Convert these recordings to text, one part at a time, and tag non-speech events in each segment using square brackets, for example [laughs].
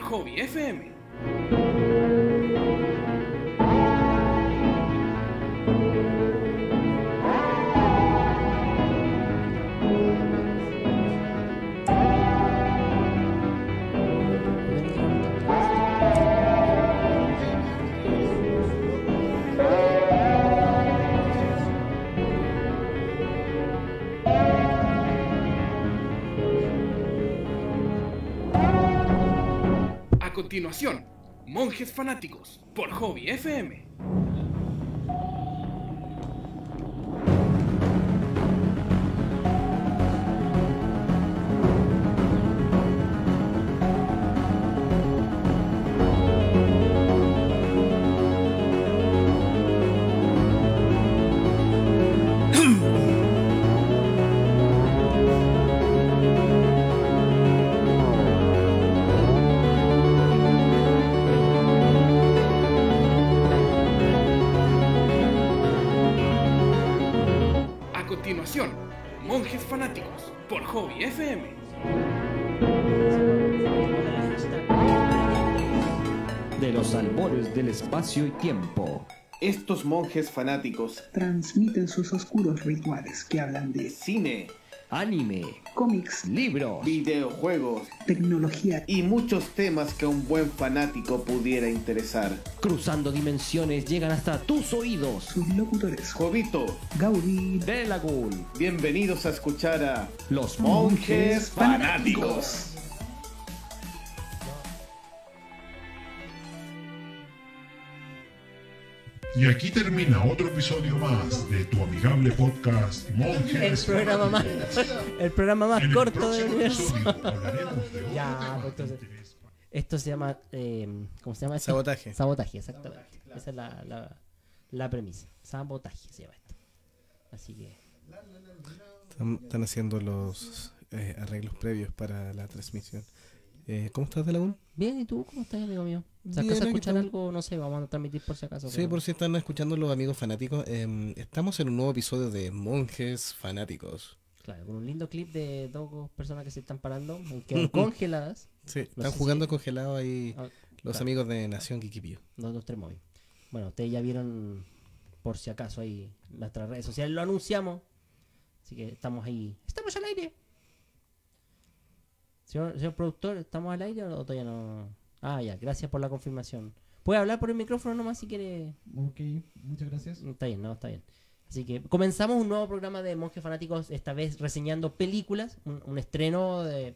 Hobby FM. Continuación, Monjes Fanáticos por Hobby FM. Espacio y tiempo. Estos monjes fanáticos transmiten sus oscuros rituales que hablan de cine, Anime, cómics, libros, videojuegos tecnología y muchos temas que a un buen fanático pudiera interesar. cruzando dimensiones, llegan hasta tus oídos. sus locutores Jovito, Gaudí De Lagoon, bienvenidos a escuchar a los Monjes Fanáticos. Y aquí termina otro episodio más de tu amigable podcast El Monjes programa más, el programa más En el corto del próximo universo. hablaremos de Ya, pues, entonces-. Esto se llama, eh, ¿cómo se llama? esto? Sabotaje. Sabotaje, exactamente. Esa es la, la, la premisa. Sabotaje se llama esto. Así que, Están, están haciendo los eh, arreglos previos para la transmisión. Eh, ¿Cómo estás de la bien, ¿y tú cómo estás, amigo mío? ¿Se Bien, alcanza a aquí escuchar estamos. algo? No sé, vamos a transmitir por si acaso. Sí, pero- por si están escuchando los amigos fanáticos. eh, estamos en un nuevo episodio de Monjes Fanáticos. Claro, con un lindo clip de dos personas que se están parando, [laughs] congeladas. Sí, No están sé jugando si- congelado ahí Ah, los claro. amigos de Nación Kikipio. Dos, dos, tres móvil. Bueno, ustedes ya vieron, por si acaso, ahí nuestras redes sociales, lo anunciamos. Así que estamos ahí. ¡Estamos al aire! Señor, señor productor, ¿estamos al aire o todavía no? Ah, ya, gracias por la confirmación. ¿Puede hablar por el micrófono nomás si quiere? Ok, muchas gracias. Está bien, no, está bien. Así que comenzamos un nuevo programa de Monjes Fanáticos, esta vez reseñando películas, un, un estreno de-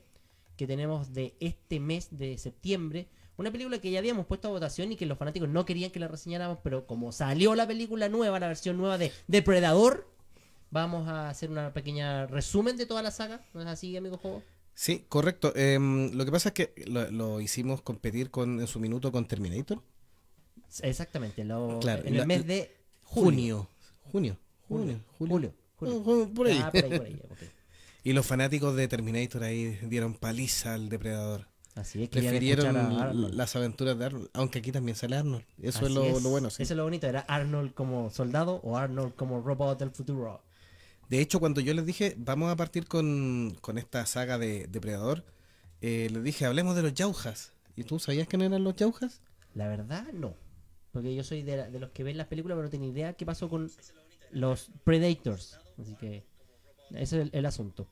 que tenemos de este mes de septiembre. Una película que ya habíamos puesto a votación y que los fanáticos no querían que la reseñáramos, pero como salió la película nueva, la versión nueva de Depredador, vamos a hacer una pequeña resumen de toda la saga. ¿No es así, amigo Juego? Sí, correcto. Em, lo que pasa es que lo, lo hicimos competir con, en su minuto con Terminator. Exactamente, lo- Claro, en la- el mes de junio. Junio. Junio. Julio. julio. Oh, oh, por ahí. Ah, por ahí, por ahí, ok. Y los fanáticos de Terminator ahí dieron paliza al depredador. Así es, Prefirieron a las aventuras de Arnold, aunque aquí también sale Arnold. Eso es lo, lo bueno, sí. Eso es lo bonito, era Arnold como soldado o Arnold como robot del futuro. De hecho, cuando yo les dije, vamos a partir con, con esta saga de Depredador, eh, les dije, hablemos de los Yaujas. ¿Y tú sabías quién eran los Yaujas? La verdad, no. Porque yo soy de, la- de los que ven las películas, pero no tengo idea qué pasó con los Predators. Así que ese es el, asunto.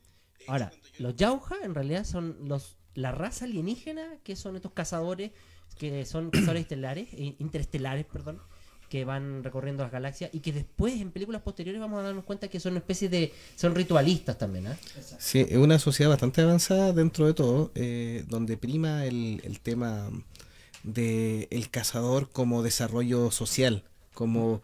Ahora, los Yauja en realidad son los la raza alienígena que son estos cazadores, que son cazadores [coughs] estelares, eh, interestelares, perdón, que van recorriendo las galaxias y que después en películas posteriores vamos a darnos cuenta que son una especie de... son ritualistas también, ¿ah? Sí, es una sociedad bastante avanzada dentro de todo, eh, donde prima el, el tema de el cazador como desarrollo social, como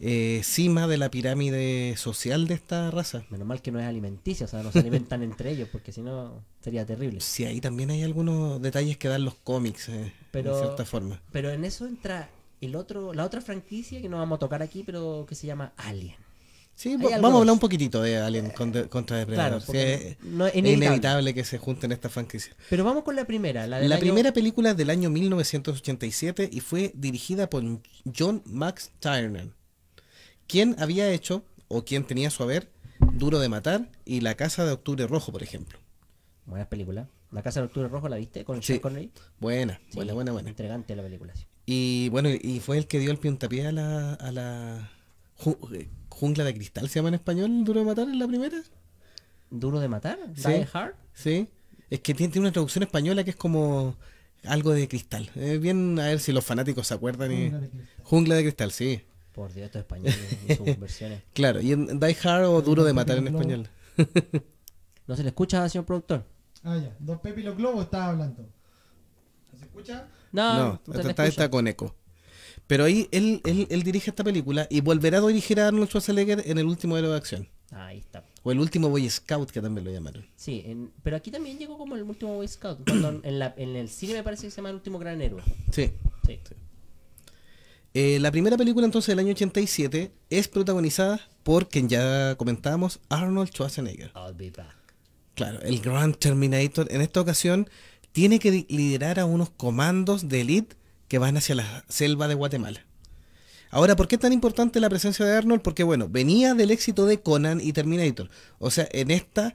eh, cima de la pirámide social de esta raza. Menos mal que no es alimenticia, o sea, no se alimentan entre ellos, porque si no sería terrible. Sí, ahí también hay algunos detalles que dan los cómics, eh, Pero- de cierta forma. Pero en eso entra el otro, la otra franquicia que no vamos a tocar aquí, pero que se llama Alien. Sí, vamos a hablar un poquito de Alien contra, contra Depredador. Claro, Sí, es, no- es es inevitable. que se junten estas franquicias. Pero vamos con la primera, la del La año- primera película es del año 1987 y fue dirigida por John Max Tiernan, quien había hecho, o quien tenía su haber, Duro de Matar y La Casa de Octubre Rojo, por ejemplo. Buenas películas. La Casa del Octubre Rojo, ¿la viste? Con Sí. Sean Connery. Buena, Sí, buena, buena, buena. Entregante la película, sí. Y bueno, y fue el que dio el puntapié a la, a la eh, jungla de cristal, ¿se llama en español? ¿Duro de matar en la primera? ¿Duro de matar? Sí. ¿Die Hard? Sí. Es que tiene, tiene una traducción española que es como algo de cristal. Es bien, a ver si los fanáticos se acuerdan. y- Jungla de cristal, sí. Por Dios, estos españoles [laughs] y sus versiones. Claro, y en Die Hard o Duro de matar en español. [laughs] ¿No se le escucha, señor productor? Ah, ya. Don Pepe y los globos estaba hablando. No, No, está, está con eco. Pero ahí él, él, él dirige esta película y volverá a dirigir a Arnold Schwarzenegger en el último héroe de acción. Ahí está. O el último Boy Scout, que también lo llamaron. Sí, en- pero aquí también llegó como el último Boy Scout. [clears throat] Cuando en, la- en el cine me parece que se llama El último gran héroe. Sí. Sí. Eh, la primera película entonces del año 87 es protagonizada por quien ya comentábamos, Arnold Schwarzenegger. I'll be back. Claro, el Grand Terminator en esta ocasión tiene que liderar a unos comandos de élite que van hacia la selva de Guatemala. Ahora, ¿por qué es tan importante la presencia de Arnold? Porque bueno, venía del éxito de Conan y Terminator. O sea, en esta,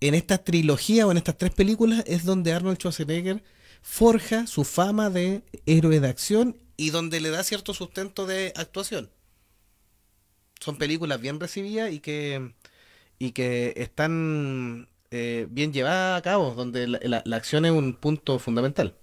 en esta trilogía o en estas tres películas es donde Arnold Schwarzenegger forja su fama de héroe de acción y donde le da cierto sustento de actuación. Son películas bien recibidas y que, y que están eh, bien llevadas a cabo, donde la, la- la acción es un punto fundamental.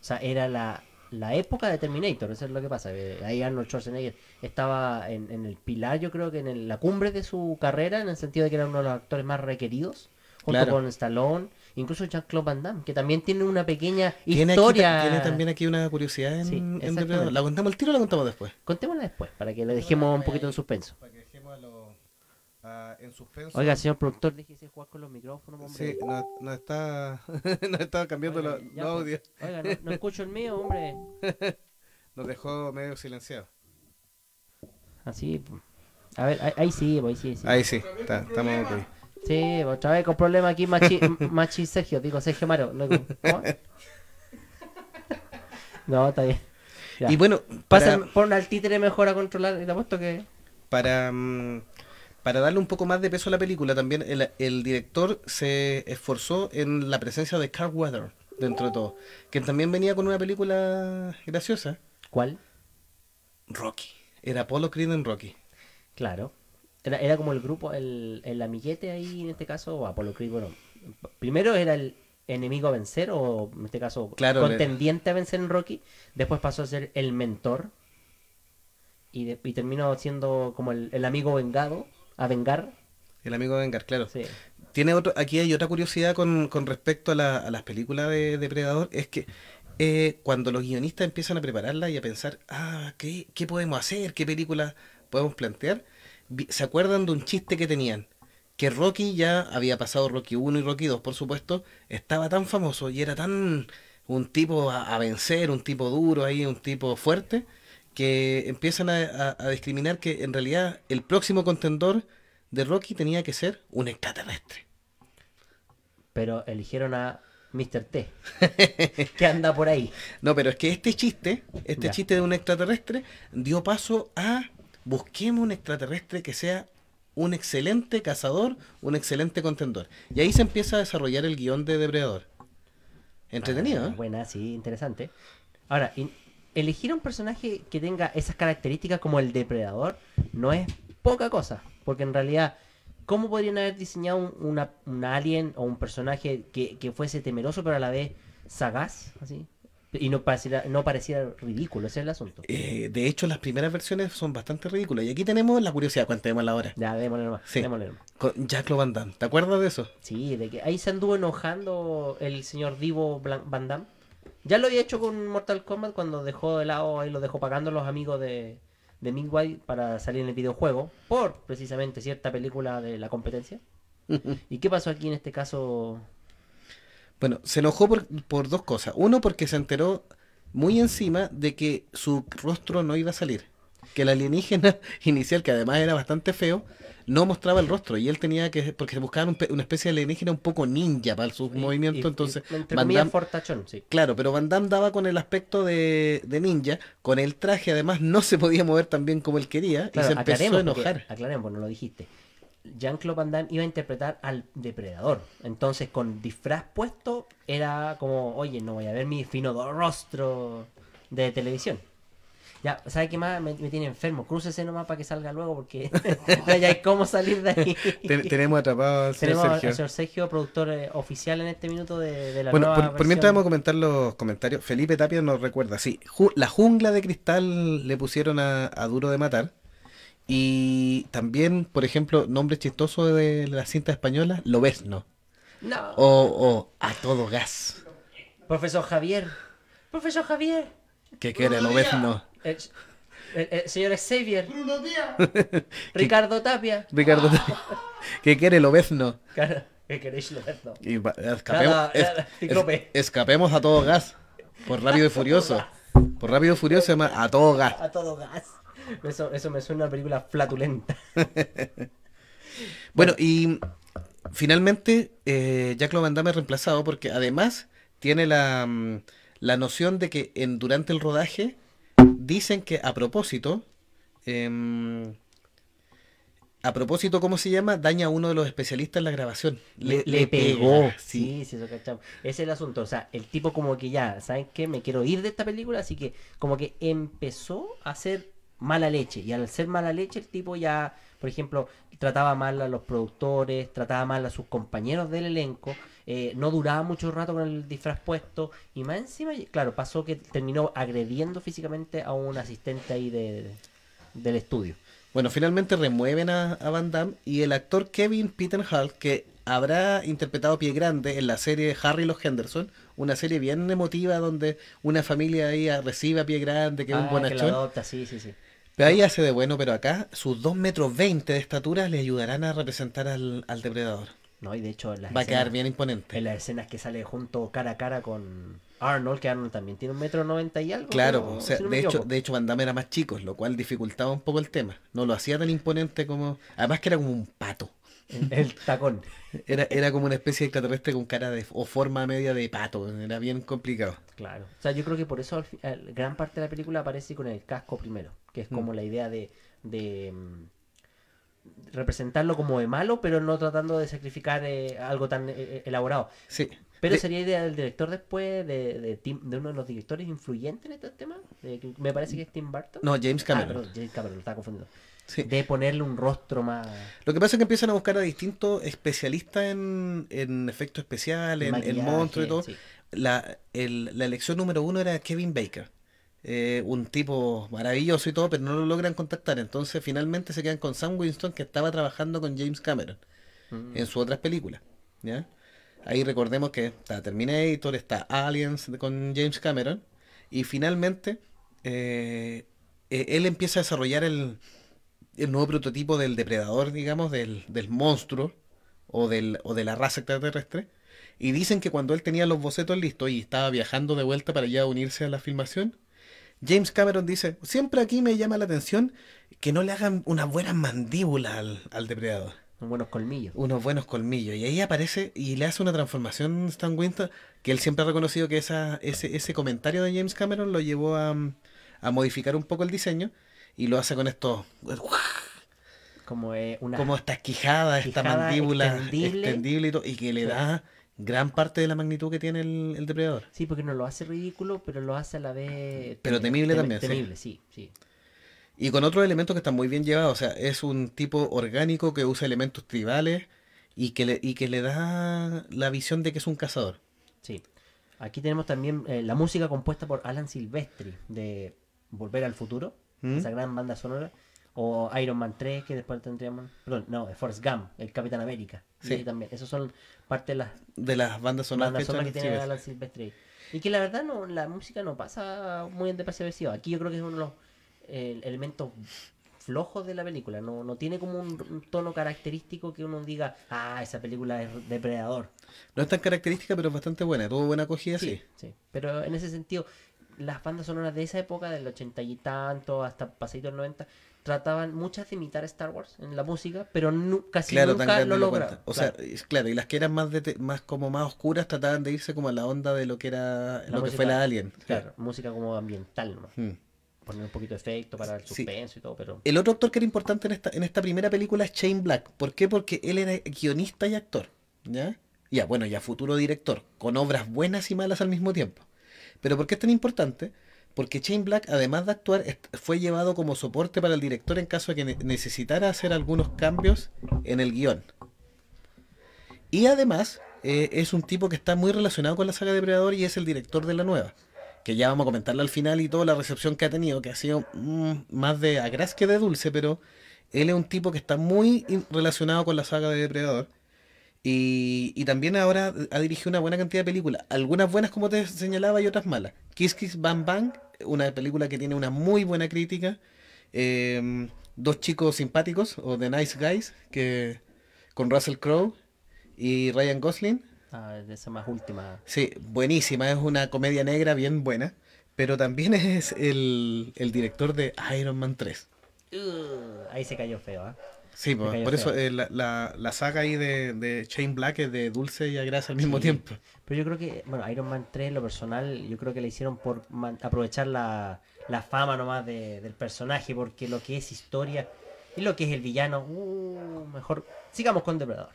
O sea, era la, la época de Terminator, eso es lo que pasa. Ahí Arnold Schwarzenegger estaba en, en el pilar, yo creo que en el- la cumbre de su carrera, en el sentido de que era uno de los actores más requeridos, junto Claro. con Stallone, incluso Jean-Claude Van Damme, que también tiene una pequeña Tiene, historia. tiene también aquí una curiosidad en, Sí, en exactamente. Depredador. ¿La contamos al tiro o la contamos después? Contémosla después, para que le dejemos un poquito en suspenso. Dejemos en suspenso. Oiga, señor productor, déjese jugar con los micrófonos, hombre. Sí, nos, nos está, [laughs] nos está cambiando Oiga, ya, los pues. audios. Oiga, no, no escucho el mío, hombre. [laughs] Nos dejó medio silenciado. Así. pues. A ver, ahí, ahí sí, pues, ahí sí, sí. Ahí sí, está- estamos ok. Sí, otra vez con problema aquí, Machi, [laughs] Machi Sergio, digo Sergio Maro. No, ¿cómo? No, está bien. Ya. Y bueno, Pasa, para, pon al títere mejor a controlar y te apuesto que. para, mm, para darle un poco más de peso a la película, también el, el director se esforzó en la presencia de Carl Weather, dentro de todo, que también venía con una película graciosa, ¿Cuál? Rocky. Era Apollo Creed en Rocky. Claro. Era, era como el grupo, el, el amiguete ahí en este caso, o Apollo Creed, bueno. Primero era el enemigo a vencer, o en este caso, Claro, contendiente a vencer en Rocky. Después pasó a ser el mentor. Y, de- y terminó siendo como el, el amigo vengado, a vengar. El amigo de Vengar, claro. Sí. Tiene otro, aquí hay otra curiosidad con, con respecto a, la- a las películas de Depredador, es que eh, cuando los guionistas empiezan a prepararla y a pensar, ah, ¿qué, qué podemos hacer? ¿Qué película podemos plantear? ¿Se acuerdan de un chiste que tenían? Que Rocky ya había pasado Rocky 1 y Rocky 2, por supuesto, estaba tan famoso y era tan un tipo a, a vencer, un tipo duro ahí, un tipo fuerte, que empiezan a, a- a discriminar que en realidad el próximo contendor de Rocky tenía que ser un extraterrestre. Pero eligieron a Mr. T, que anda por ahí. [laughs] No, pero es que este chiste, este Ya. chiste de un extraterrestre, dio paso a busquemos un extraterrestre que sea un excelente cazador, un excelente contendor. Y ahí se empieza a desarrollar el guion de Depredador. Entretenido, Ah, ¿eh? Buena, sí, interesante. Ahora, in- elegir un personaje que tenga esas características como el depredador no es poca cosa, porque en realidad, ¿cómo podrían haber diseñado un, una, un alien o un personaje que, que fuese temeroso pero a la vez sagaz, así? Y no pareciera, no pareciera ridículo, ese es el asunto. Eh, de hecho, las primeras versiones son bastante ridículas. Y aquí tenemos la curiosidad, cuéntemosla ahora. Ya, démosle nomás, Sí. démosle nomás. Con Jack Van Damme. ¿Te acuerdas de eso? Sí, de que ahí se anduvo enojando el señor Divo Van Damme. Ya lo había hecho con Mortal Kombat cuando dejó de lado, ahí lo dejó pagando los amigos de, de Midway para salir en el videojuego, por precisamente cierta película de la competencia. [laughs] ¿Y qué pasó aquí en este caso? Bueno, se enojó por, por dos cosas. Uno, porque se enteró muy encima de que su rostro no iba a salir. Que el alienígena [laughs] inicial, que además era bastante feo, no mostraba el rostro. Y él tenía que. Porque buscaban un una especie de alienígena un poco ninja para Y- movimientos. y- entonces, y, entre Van comillas, Damme- fortachón, sí. Claro, pero Van Damme daba con el aspecto de, de ninja. Con el traje, además, no se podía mover tan bien como él quería. Claro, y se empezó a aclaremos, porque- enojar. aclaremos, no lo dijiste. Jean-Claude Van Damme iba a interpretar al depredador. Entonces, con disfraz puesto, era como, oye, no voy a ver mi fino rostro de televisión. Ya, ¿sabe qué más? Me, me tiene enfermo. Crúcese nomás para que salga luego porque [laughs] no ya hay cómo salir de ahí. Ten- tenemos atrapado al señor Tenemos Sergio. al señor Sergio, productor eh, oficial en este minuto de, de la Bueno, nueva por, por mientras vamos a comentar los comentarios, Felipe Tapia nos recuerda, sí, ju- la jungla de cristal le pusieron a, a Duro de Matar. Y también, por ejemplo, nombre chistoso de la cinta española, Lobezno. No, O, o A Todo Gas. profesor Javier. Profesor Javier. Que quiere Lobezno. El, el- el señor Xavier. Bruno Díaz. [laughs] Ricardo Tapia. Ricardo Tapia. Que quiere Lobezno. Claro, ¿qué queréis lo ver, no? Y escapemos, es- es- escapemos a todo gas. Por rápido y [laughs] furioso. Por rápido y furioso se llama A Todo Gas. A todo gas. Eso, eso me suena a una película flatulenta. [laughs] Bueno, y finalmente eh, Jack Van Damme es reemplazado porque además tiene la, mm, la noción de que en, durante el rodaje dicen que a propósito, em, a propósito, ¿cómo se llama? Daña a uno de los especialistas en la grabación. Le, le pegó. Sí, sí, eso cachamos. Ese es el asunto. O sea, el tipo como que ya, ¿saben qué? Me quiero ir de esta película, así que como que empezó a hacer mala leche. Y al ser mala leche, el tipo ya, por ejemplo, trataba mal a los productores, trataba mal a sus compañeros del elenco, eh, no duraba mucho rato con el disfraz puesto, y más encima, claro, pasó que terminó agrediendo físicamente a un asistente ahí de, del estudio. Bueno, finalmente remueven a, a Van Damme y el actor Kevin Peter Hall, que habrá interpretado Pie Grande en la serie Harry y los Henderson, una serie bien emotiva donde una familia ahí a- recibe a Pie Grande, que es un Ah, bonachón. adopta, sí, sí, sí. Pero ahí hace de bueno, pero acá sus 2 metros 20 de estatura le ayudarán a representar al, al depredador. No, y de hecho en las Va a quedar bien imponente. En las escenas que sale junto cara a cara con Arnold, que Arnold también tiene un metro noventa y algo. Claro, o sea, si no me de hecho, de hecho Van Damme era más chico, lo cual dificultaba un poco el tema. No lo hacía tan imponente como... Además que era como un pato. El, el tacón. [laughs] Era, era como una especie de extraterrestre con cara de... o forma media de pato. Era bien complicado. Claro. O sea, yo creo que por eso al gran parte de la película aparece con el casco primero, que es Mm. como la idea de, de mm, representarlo como de malo, pero no tratando de sacrificar eh, algo tan eh, elaborado. Sí. Pero De- sería idea del director después, de, de, Tim- de uno de los directores influyentes en este tema. de que me parece que es Tim Burton. No, James Ah, Cameron. perdón, James Cameron, lo estaba confundiendo. Sí. De ponerle un rostro más. Lo que pasa es que empiezan a buscar a distintos especialistas en, en efectos especiales, en, en monstruos y todo. sí. La, el- la elección número uno era Kevin Baker. Eh, un tipo maravilloso y todo, pero no lo logran contactar. Entonces finalmente se quedan con Sam Winston, que estaba trabajando con James Cameron Mm. en sus otras películas. ¿ya? Ahí recordemos que está Terminator, está Aliens con James Cameron. Y finalmente eh, eh, él empieza a desarrollar el, el nuevo prototipo del depredador, digamos, del, del monstruo o, del, o de la raza extraterrestre. Y dicen que cuando él tenía los bocetos listos y estaba viajando de vuelta para allá a unirse a la filmación, James Cameron dice, siempre aquí me llama la atención que no le hagan unas buenas mandíbulas al, al depredador, Con buenos colmillos. unos buenos colmillos. Y ahí aparece y le hace una transformación Stan Winston, que él siempre ha reconocido que esa, ese, ese comentario de James Cameron lo llevó a, a modificar un poco el diseño y lo hace con estos Como eh, una. como esta quijada, esta mandíbula extendible. extendible, y, todo, y que le Sí. da gran parte de la magnitud que tiene el, el depredador. Sí, porque no lo hace ridículo, pero lo hace a la vez. Pero temible también, sí. Temible, sí, sí. Y con otros elementos que están muy bien llevados. O sea, es un tipo orgánico que usa elementos tribales y que le, y que le da la visión de que es un cazador. sí. Aquí tenemos también eh, la música compuesta por Alan Silvestri de Volver al Futuro, ¿Mm? esa gran banda sonora. O Iron Man 3, que después tendríamos. Perdón, no, Forrest Gump, el Capitán América. Sí. También. Esos son parte de las De las bandas sonoras bandas que sonoras que echan tiene Silvestre. Alan Silvestri. Y que la verdad no, la música no pasa muy desapercibido. Aquí yo creo que es uno de los eh, elementos flojos de la película. No, no tiene como un, un tono característico que uno diga, ah, esa película es depredador. No es tan característica, pero es bastante buena. Tuvo buena acogida, sí. Sí, sí. Pero en ese sentido, las bandas sonoras de esa época, del ochenta y tanto hasta pasadito del 90, trataban muchas de imitar Star Wars en la música, pero nu- casi Claro, nunca lo lo lograron. O sea, es- claro, y las que eran más de más como más oscuras trataban de irse como a la onda de lo que era lo que fue la Alien. Claro, música como ambiental nomás. Mm. poner un poquito de efecto para el Sí. suspenso y todo, pero El otro actor que era importante en esta, en esta primera película es Shane Black. ¿Por qué? Porque él era guionista y actor. ¿Ya? Ya, bueno, ya futuro director, con obras buenas y malas al mismo tiempo. Pero ¿por qué es tan importante? Porque Shane Black, además de actuar, fue llevado como soporte para el director en caso de que ne- necesitara hacer algunos cambios en el guion. Y además, eh, es un tipo que está muy relacionado con la saga Depredador y es el director de la nueva. Que ya vamos a comentarla al final y toda la recepción que ha tenido, que ha sido mm, más de agraz que de dulce, pero él es un tipo que está muy relacionado con la saga de Depredador. Y, y también ahora ha dirigido una buena cantidad de películas. Algunas buenas, como te señalaba, y otras malas. Kiss Kiss Bang Bang, una película que tiene una muy buena crítica. Eh, dos chicos simpáticos, o The Nice Guys, que con Russell Crowe y Ryan Gosling. ah, esa más última. Sí, buenísima, es una comedia negra bien buena. Pero también [laughs] es el, el director de Iron Man 3. Uh, ahí se cayó feo, ¿ah? Sí, por eso eh, la, la, la saga ahí de, de Shane Black es de dulce y agrasa al mismo Sí. tiempo. Pero yo creo que, bueno, Iron Man 3, en lo personal, yo creo que le hicieron por man- aprovechar la, la fama nomás de- del personaje, porque lo que es historia y lo que es el villano, uh, mejor sigamos con Depredador.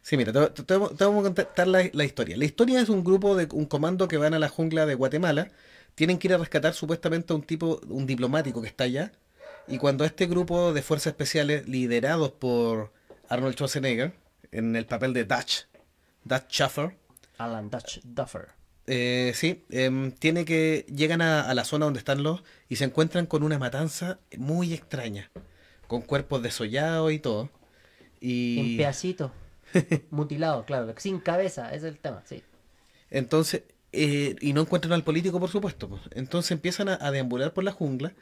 Sí, mira, te, te- te vamos a contar la, la historia. La historia es un grupo de un comando que van a la jungla de Guatemala. Tienen que ir a rescatar supuestamente a un tipo, un diplomático que está allá. Y cuando este grupo de fuerzas especiales, liderados por Arnold Schwarzenegger, en el papel de Dutch, Dutch Schaffer, Alan Dutch Duffer. eh, sí, em, tiene que llegan a, a la zona donde están los y se encuentran con una matanza muy extraña, con cuerpos desollados y todo. En Y pedacitos, [laughs] mutilado, claro, sin cabeza, ese es el tema, sí. Entonces, eh, y no encuentran al político, por supuesto. pues. Entonces empiezan a, a deambular por la jungla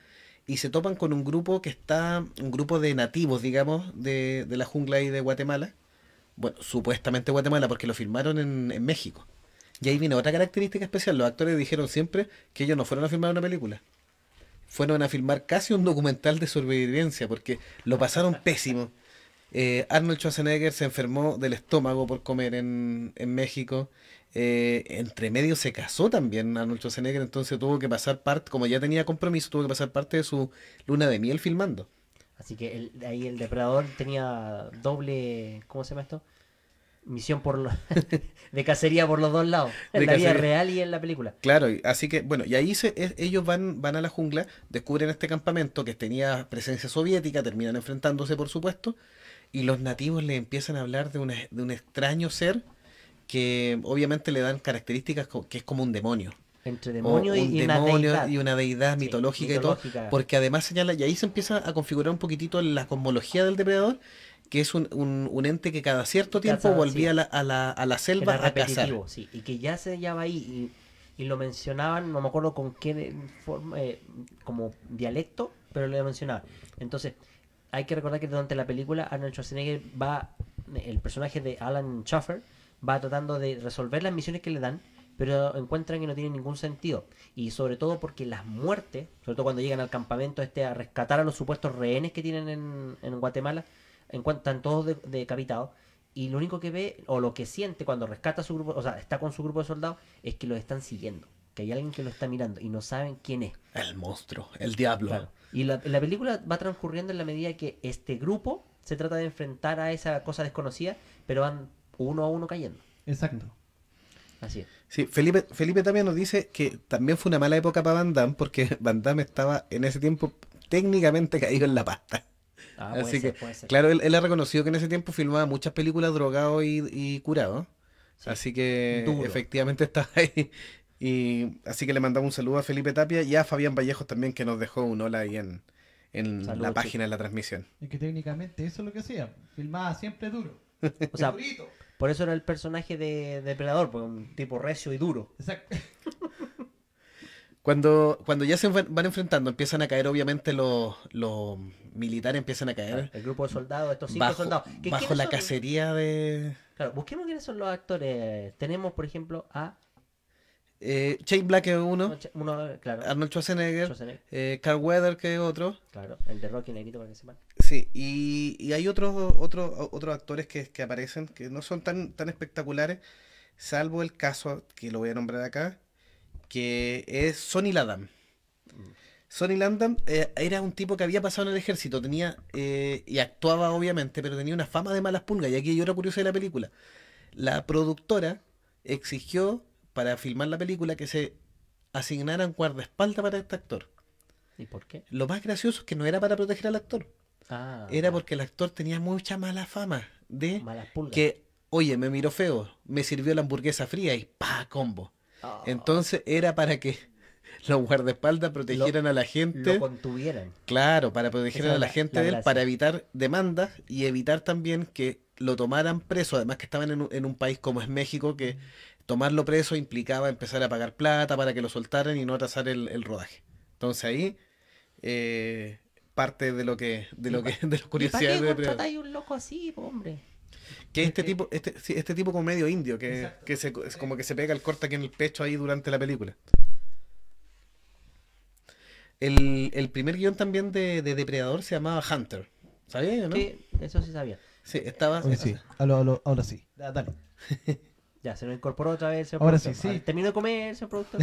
y se topan con un grupo que está, un grupo de nativos, digamos, de, de la jungla y de Guatemala. Bueno, supuestamente Guatemala, porque lo filmaron en, en México. Y ahí viene otra característica especial. Los actores dijeron siempre que ellos no fueron a filmar una película. Fueron a filmar casi un documental de sobrevivencia, porque lo pasaron [laughs] pésimo. Eh, Arnold Schwarzenegger se enfermó del estómago por comer en, en México. Eh, entre medio se casó también Arnold Schwarzenegger, entonces tuvo que pasar parte, como ya tenía compromiso, tuvo que pasar parte de su luna de miel filmando. Así que el- ahí el depredador tenía doble, ¿cómo se llama esto? Misión por lo- [laughs] de cacería por los dos lados, en De la vida cacería. real y en la película. Claro, así que, bueno, y ahí se, es- ellos van, van a la jungla, descubren este campamento que tenía presencia soviética, terminan enfrentándose, por supuesto, y los nativos le empiezan a hablar de, una- de un extraño ser que obviamente le dan características que es como un demonio. Entre o demonio y, un y una demonio deidad. y una deidad Sí, mitológica, y todo, porque además señala, y ahí se empieza a configurar un poquitito la cosmología del depredador, que es un, un, un ente que cada cierto tiempo volvía sí. a, la, a, la, a la selva era a cazar. sí, y que ya se hallaba ahí y, y lo mencionaban, no me acuerdo con qué de- forma, eh, como dialecto, pero lo mencionaban. Entonces, hay que recordar que durante la película Arnold Schwarzenegger va, el personaje de Alan Schaffer va tratando de resolver las misiones que le dan, pero encuentran que no tienen ningún sentido. Y sobre todo porque las muertes, sobre todo cuando llegan al campamento este a rescatar a los supuestos rehenes que tienen en, en Guatemala, encuentran todos de- decapitados. Y lo único que ve, o lo que siente cuando rescata a su grupo, o sea, está con su grupo de soldados, es que los están siguiendo. Que hay alguien que lo está mirando y no saben quién es. El monstruo, el diablo. Claro. Y la, la película va transcurriendo en la medida que este grupo se trata de enfrentar a esa cosa desconocida, pero van uno a uno cayendo. Exacto. Así es. Sí, Felipe, Felipe también nos dice que también fue una mala época para Van Damme, porque [laughs] Van Damme estaba en ese tiempo técnicamente caído en la pasta. Ah, [laughs] Así ser, que, claro, él, él ha reconocido que en ese tiempo filmaba muchas películas drogado y, y curado. Sí. Así que Duro. efectivamente [laughs] estaba ahí. Y así que le mandamos un saludo a Felipe Tapia y a Fabián Vallejos también que nos dejó un hola ahí en, en la página de la transmisión. Es que técnicamente eso es lo que hacía. Filmaba siempre duro. O sea, Durito. Por eso era el personaje de Depredador, porque un tipo recio y duro. Exacto. [laughs] Cuando, cuando ya se van enfrentando, empiezan a caer, obviamente, los, los militares empiezan a caer El grupo de soldados, estos cinco bajo, soldados. ¿Qué- bajo la son? cacería de Claro, busquemos quiénes son los actores. Tenemos, por ejemplo, a eh, Shane Black es uno, uno, claro, Arnold Schwarzenegger, Schwarzenegger, eh, Carl Weather que es otro. claro, el de Rocky Negrito para que sepan. Sí, y, y hay otros otros otros actores que, que aparecen que no son tan, tan espectaculares, salvo el caso que lo voy a nombrar acá, que es Sonny Ladam. Sonny Landham eh, era un tipo que había pasado en el ejército, tenía eh, y actuaba obviamente, pero tenía una fama de malas pulgas. Y aquí yo era curioso de la película. La productora exigió para filmar la película que se asignaran guardaespaldas para este actor. ¿Y por qué? Lo más gracioso es que no era para proteger al actor, Ah, era porque el actor tenía mucha mala fama de que, oye, me miró feo, me sirvió la hamburguesa fría y pa, combo. Ah, Entonces era para que [laughs] los guardaespaldas protegieran a la gente. lo contuvieran. Claro, para proteger Esa a la la- gente la de él, para evitar demandas y evitar también que lo tomaran preso. Además que estaban en un, en un país como es México, que tomarlo preso implicaba empezar a pagar plata para que lo soltaran y no atrasar el, el rodaje. Entonces ahí eh, parte de lo que de lo que de las ¿Y para curiosidades qué de contratáis un loco así, po, hombre? Que este tipo, este, sí, este tipo como medio indio, que, que se, es como que se pega el corte aquí en el pecho ahí durante la película. El, el primer guion también de, de Depredador se llamaba Hunter. ¿Sabías, no? Sí, eso sí sabía. Sí, estaba. Oye, sí. Aló, aló, ahora sí. Da- Dale. [laughs] Ya, se lo incorporó otra vez. señor Ahora productor. sí, sí. Terminó de comer, señor productor.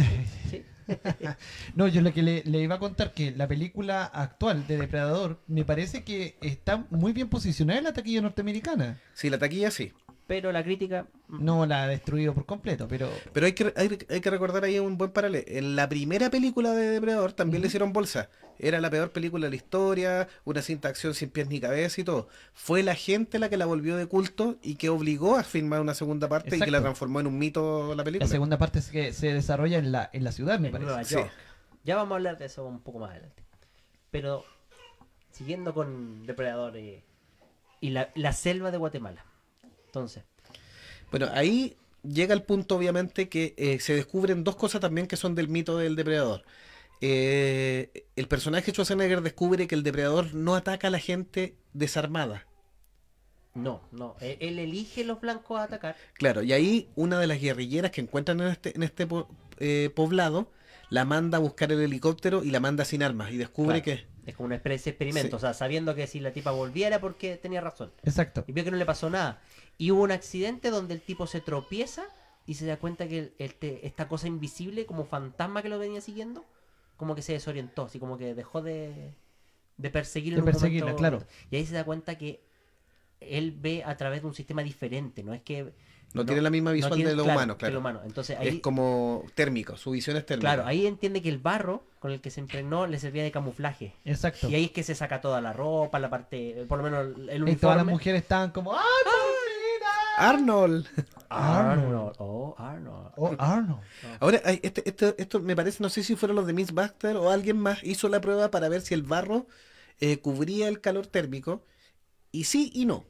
Sí. [laughs] No, yo lo que le, le iba a contar que la película actual de Depredador me parece que está muy bien posicionada en la taquilla norteamericana. Sí, la taquilla sí. Pero la crítica. mm, No la ha destruido por completo, pero Pero hay que, hay, hay que recordar ahí un buen paralelo. En la primera película de Depredador también le hicieron bolsa. Era la peor película de la historia, una cinta de acción sin pies ni cabeza y todo. Fue la gente la que la volvió de culto y que obligó a filmar una segunda parte y que la transformó en un mito la película. la segunda parte es que se desarrolla en la, en la ciudad, me en parece. Nueva Sí. York. Ya vamos a hablar de eso un poco más adelante. Pero siguiendo con Depredador y la, la selva de Guatemala. Entonces, Bueno, ahí llega el punto, obviamente, que eh, se descubren dos cosas también que son del mito del depredador. Eh, el personaje Schwarzenegger descubre que el depredador no ataca a la gente desarmada. no, no. eh, Él elige los blancos a atacar. Claro, y ahí una de las guerrilleras que encuentran en este, en este po- eh, poblado la manda a buscar el helicóptero y la manda sin armas y descubre Claro. que... Es como una especie de experimento. Sí. O sea, sabiendo que si la tipa volviera porque tenía razón. Exacto. Y vio que no le pasó nada. Y hubo un accidente donde el tipo se tropieza y se da cuenta que el- este- esta cosa invisible, como fantasma que lo venía siguiendo, como que se desorientó, así como que dejó de, de perseguirlo. De en un perseguirla, momento- claro. Y ahí se da cuenta que él ve a través de un sistema diferente, no es que... No tiene la misma no visual tiene- de lo claro, humano, claro. lo humano. Entonces ahí, Es como térmico, su visión es térmica. claro, ahí entiende que el barro con el que se impregnó le servía de camuflaje. Exacto. Y ahí es que se saca toda la ropa, la parte, por lo menos el uniforme. Y todas las mujeres estaban como ¡Ah, Arnold. Arnold. Oh, Arnold. Oh, Arnold. Ahora, hay- este, esto, me parece, no sé si fueron los de Miss Baxter o alguien más hizo la prueba para ver si el barro eh, cubría el calor térmico. Y sí y no.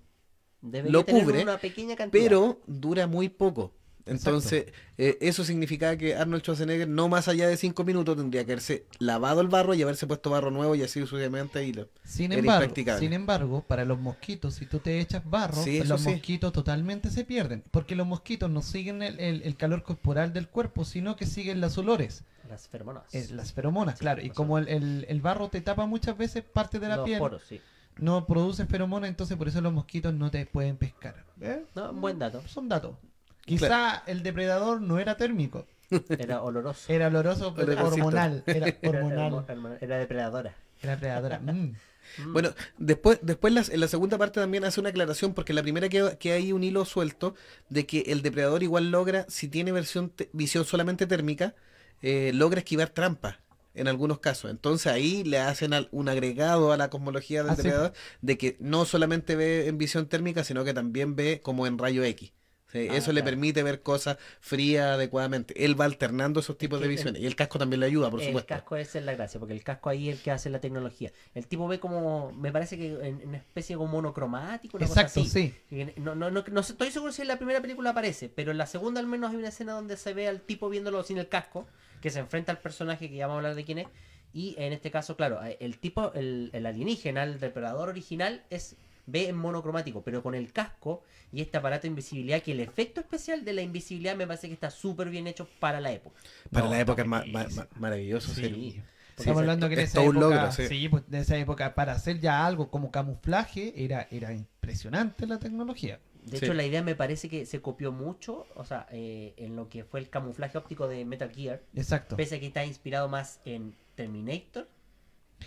Debería Lo tener cubre, una pequeña cantidad. Pero dura muy poco. Entonces, eh, eso significaba que Arnold Schwarzenegger, no más allá de cinco minutos, tendría que haberse lavado el barro y haberse puesto barro nuevo y así sucesivamente. Y lo- Sin embargo, sin embargo, para los mosquitos, si tú te echas barro, Sí, los sí. mosquitos totalmente se pierden. Porque los mosquitos no siguen el, el- el calor corporal del cuerpo, sino que siguen los olores, Las feromonas. eh, las feromonas, Sí, claro. Y como el, el- el barro te tapa muchas veces parte de la Los piel, poros, sí. no produce feromonas, entonces por eso los mosquitos no te pueden pescar. ¿Eh? No, buen dato. Son datos. Quizá el depredador no era térmico, [laughs] Era oloroso. era oloroso, pero hormonal. Era hormonal, era- era depredadora. era predadora. [laughs] Mm. Bueno, después, después las- en la segunda parte también hace una aclaración, porque la primera que, que hay un hilo suelto de que el depredador igual logra, si tiene versión te- visión solamente térmica, eh, logra esquivar trampas en algunos casos. Entonces ahí le hacen al- un agregado a la cosmología del Ah, sí. depredador de que no solamente ve en visión térmica, sino que también ve como en rayo X. Sí, Ah, Eso le permite ver cosas frías adecuadamente. Él va alternando esos tipos de el- visiones. Y el casco también le ayuda, por el supuesto. casco esa es la gracia, porque el casco ahí es el que hace la tecnología. El tipo ve como, me parece que en una especie como monocromático, una Exacto, cosa así. sí. No, no, no, no estoy seguro si en la primera película aparece, pero en la segunda al menos hay una escena donde se ve al tipo viéndolo sin el casco, que se enfrenta al personaje que ya vamos a hablar de quién es. Y en este caso, claro, el tipo, el, el alienígena, el depredador original, es ve en monocromático, pero con el casco y este aparato de invisibilidad, que el efecto especial de la invisibilidad me parece que está súper bien hecho para la época. Para No, la época es ma- ma- maravilloso. sí. Sí. Estamos hablando que en es esa época, logro, sí. sí, pues de esa época para hacer ya algo como camuflaje era era impresionante la tecnología. De Sí. hecho, la idea me parece que se copió mucho, o sea, eh, en lo que fue el camuflaje óptico de Metal Gear, Exacto. pese a que está inspirado más en Terminator